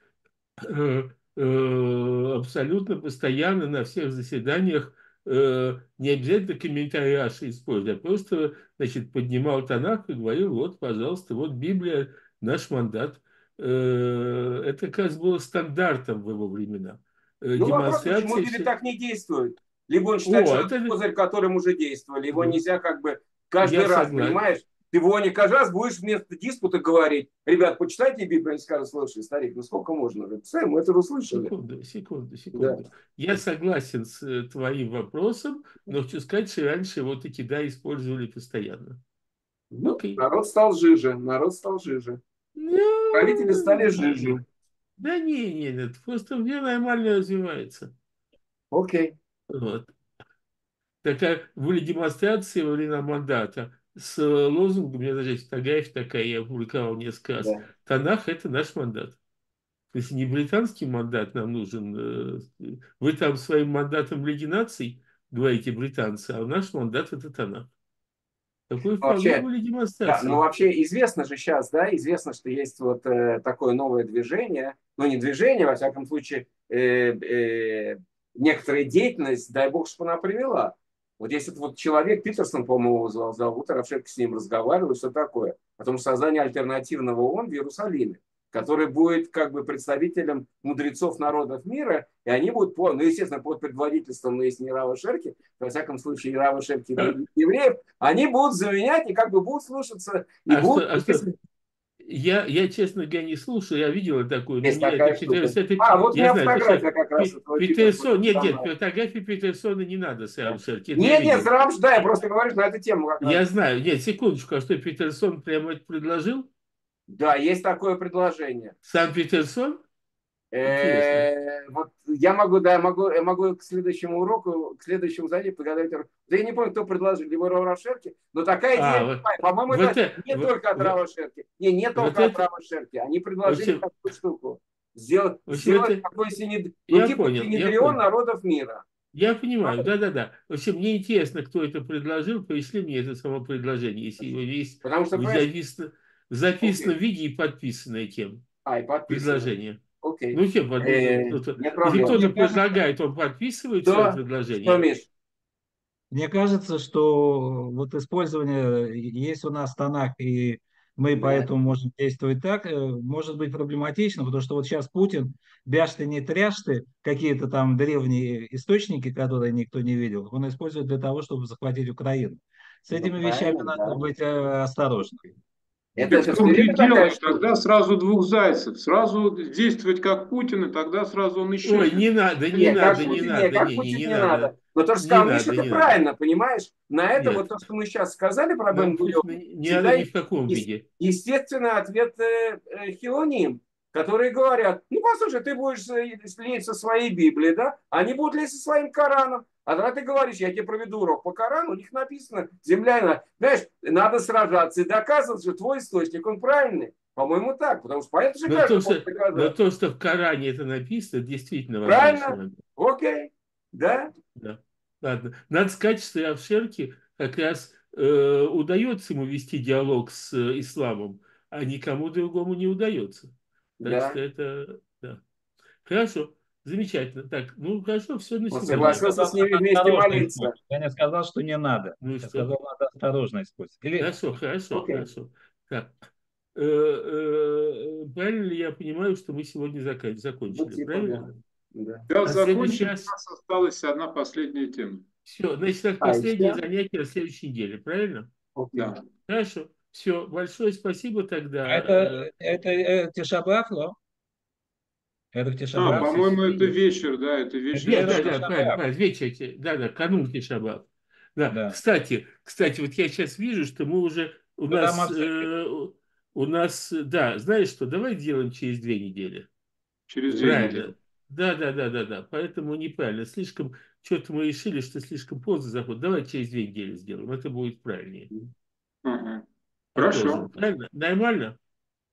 э, э, абсолютно постоянно на всех заседаниях э, не обязательно комментарий Раши использовать, а просто значит, поднимал Танах и говорил, вот, пожалуйста, вот Библия, наш мандат. Э, это как раз было стандартом в его времена. Э, ну, вопрос, почему Библия так не действует? Либо он считает, О, что это козырь, которым уже действовали, его нельзя как бы Каждый я раз, согласен. понимаешь? Ты Воне каждый раз будешь вместо диспута говорить, ребят, почитайте Библию, они скажут, слушай, старик, ну сколько можно? Сэм, мы это услышали. Секунду, секунду, секунду. Да. Я согласен с э, твоим вопросом, но хочу сказать, что раньше вот эти да использовали постоянно. Ну, Окей. Народ стал жиже, народ стал жиже. No. Правители стали жиже. Да не, не, нет, просто мне нормально развивается. Окей. Вот такая были демонстрации во время мандата. с лозунгом, у меня даже фотография такая, я опубликовал несколько раз. Да. Танах – это наш мандат. То есть не британский мандат нам нужен. Э, вы там своим мандатом Лиги наций говорите британцы, а наш мандат – это Танах. Такой вообще, да, ну вообще известно же сейчас, да, известно, что есть вот э, такое новое движение, ну не движение, во всяком случае, э, э, некоторая деятельность, дай бог, что она привела. Вот если это вот человек, Питерсон, по-моему, его звал, зовут, Равшек с ним разговаривал, что такое. О том, создание альтернативного ООН в Иерусалиме который будет как бы представителем мудрецов народов мира, и они будут, ну, естественно, под предводительством, ну, если не Рава Шерки, во всяком случае, Рава Шерки евреев, они будут заменять и как бы будут слушаться. И а будут, что, а что? Я, я, честно говоря, не слушаю, я видел такую. Есть такая это, это, это, а, вот я знаю, фотография как раз. Питерсон, нет, нет, фотографии Питерсона не надо с Рамшерки. Нет, нет, с Рамш, да, я просто говорю на эту тему. Как я раз. знаю, нет, секундочку, а что Питерсон прямо это предложил? Да, есть такое предложение. Сам Питерсон? Э, вот я могу, да, могу, я могу к следующему уроку, к следующему занятию подготовить. Да я не помню, кто предложил, либо Равашерки, но такая а, идея, вот, по-моему, вот это не вот, только от Равашерки. Не, не только вот от Равашерки. Они предложили вот такую штуку. Сделать, сделать это... такой синед... ну, типа понял, синедрион народов мира. Я понимаю, да-да-да. В общем, мне интересно, кто это предложил. Пришли мне это само предложение, если его есть. Потому что, записано, записано okay. в виде и подписанное кем. А, и подписано. Предложение. Окей. Ну, кем э, кто-то предлагает, он подписывает да. свое предложение. Что, Миш? Мне кажется, что вот использование есть у нас Танах, и мы да. поэтому можем действовать так, э, может быть проблематично, потому что вот сейчас Путин, бяшты не тряшты, какие-то там древние источники, которые никто не видел, он использует для того, чтобы захватить Украину. С ну, этими ну, вещами надо да. быть э, осторожным. Это в том и дело, тогда сразу двух зайцев. Сразу действовать как Путин, и тогда сразу он еще... Ой, не надо, не нет, надо, не Путин, надо. Нет, как не, Путин не, не, надо. надо. Но то, что сказал Миша, это правильно, надо. понимаешь? На это нет. вот то, что мы сейчас сказали про Бен Не надо ни в каком виде. Естественно, ответ э, э, которые говорят, ну, послушай, ты будешь лезть со своей Библией, да? Они будут лезть со своим Кораном. А когда ты говоришь, я тебе проведу урок по Корану, у них написано, земля, знаешь, надо сражаться и доказывать, что твой источник, он правильный. По-моему, так, потому что поэтому же но то, что, но то, что в Коране это написано, действительно Правильно? Окей. Да? Да. Ладно. Надо сказать, что Авшерке как раз э, удается ему вести диалог с э, исламом, а никому другому не удается. Так да. что это... Да. Хорошо. Замечательно. Так, ну хорошо, все на сегодня. Согласился с ними вместе молиться. Я не сказал, что не надо. Ну, я что? сказал, надо осторожно использовать. Или... Хорошо, хорошо, okay. хорошо. Так. Э, э, правильно ли я понимаю, что мы сегодня закончили? Ну, типа, правильно? Да, да а закончили. Час... У нас осталась одна последняя тема. Все, значит, так, а, последнее а, занятие на следующей неделе, правильно? Okay. Да. Хорошо. Все, большое спасибо тогда. Это, это, это Тишабаф, да? Это Тишабаф. А, по-моему, это вечер, да, это вечер. Нет, да, да, правильно, вечер, да, да, канун Тишабаф. Да. да. Кстати, кстати, вот я сейчас вижу, что мы уже у да, нас, э, у нас, да, знаешь что, давай делаем через две недели. Через две правильно. недели. Да, да, да, да, да. Поэтому неправильно. Слишком, что-то мы решили, что слишком поздно заход. Давай через две недели сделаем. Это будет правильнее. Ага. Хорошо. Правильно? Нормально?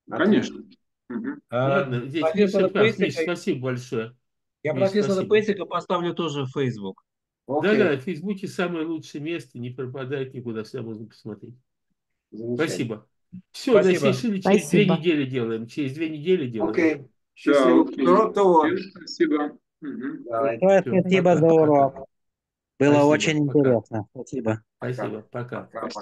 Конечно. Угу. Ладно, здесь Песика, спасибо большое. Я Миш, профессора спасибо. Песика поставлю тоже в Facebook. Да-да, в Фейсбуке самое лучшее место, не пропадает никуда, все можно посмотреть. Спасибо. Все, Спасибо. значит, решили, через Спасибо. две недели делаем. Через две недели делаем. Окей. Счастливо. Да, Спасибо. Угу. Спасибо за урок. Было Спасибо. очень Пока. интересно. Спасибо. Спасибо. Пока. Пока.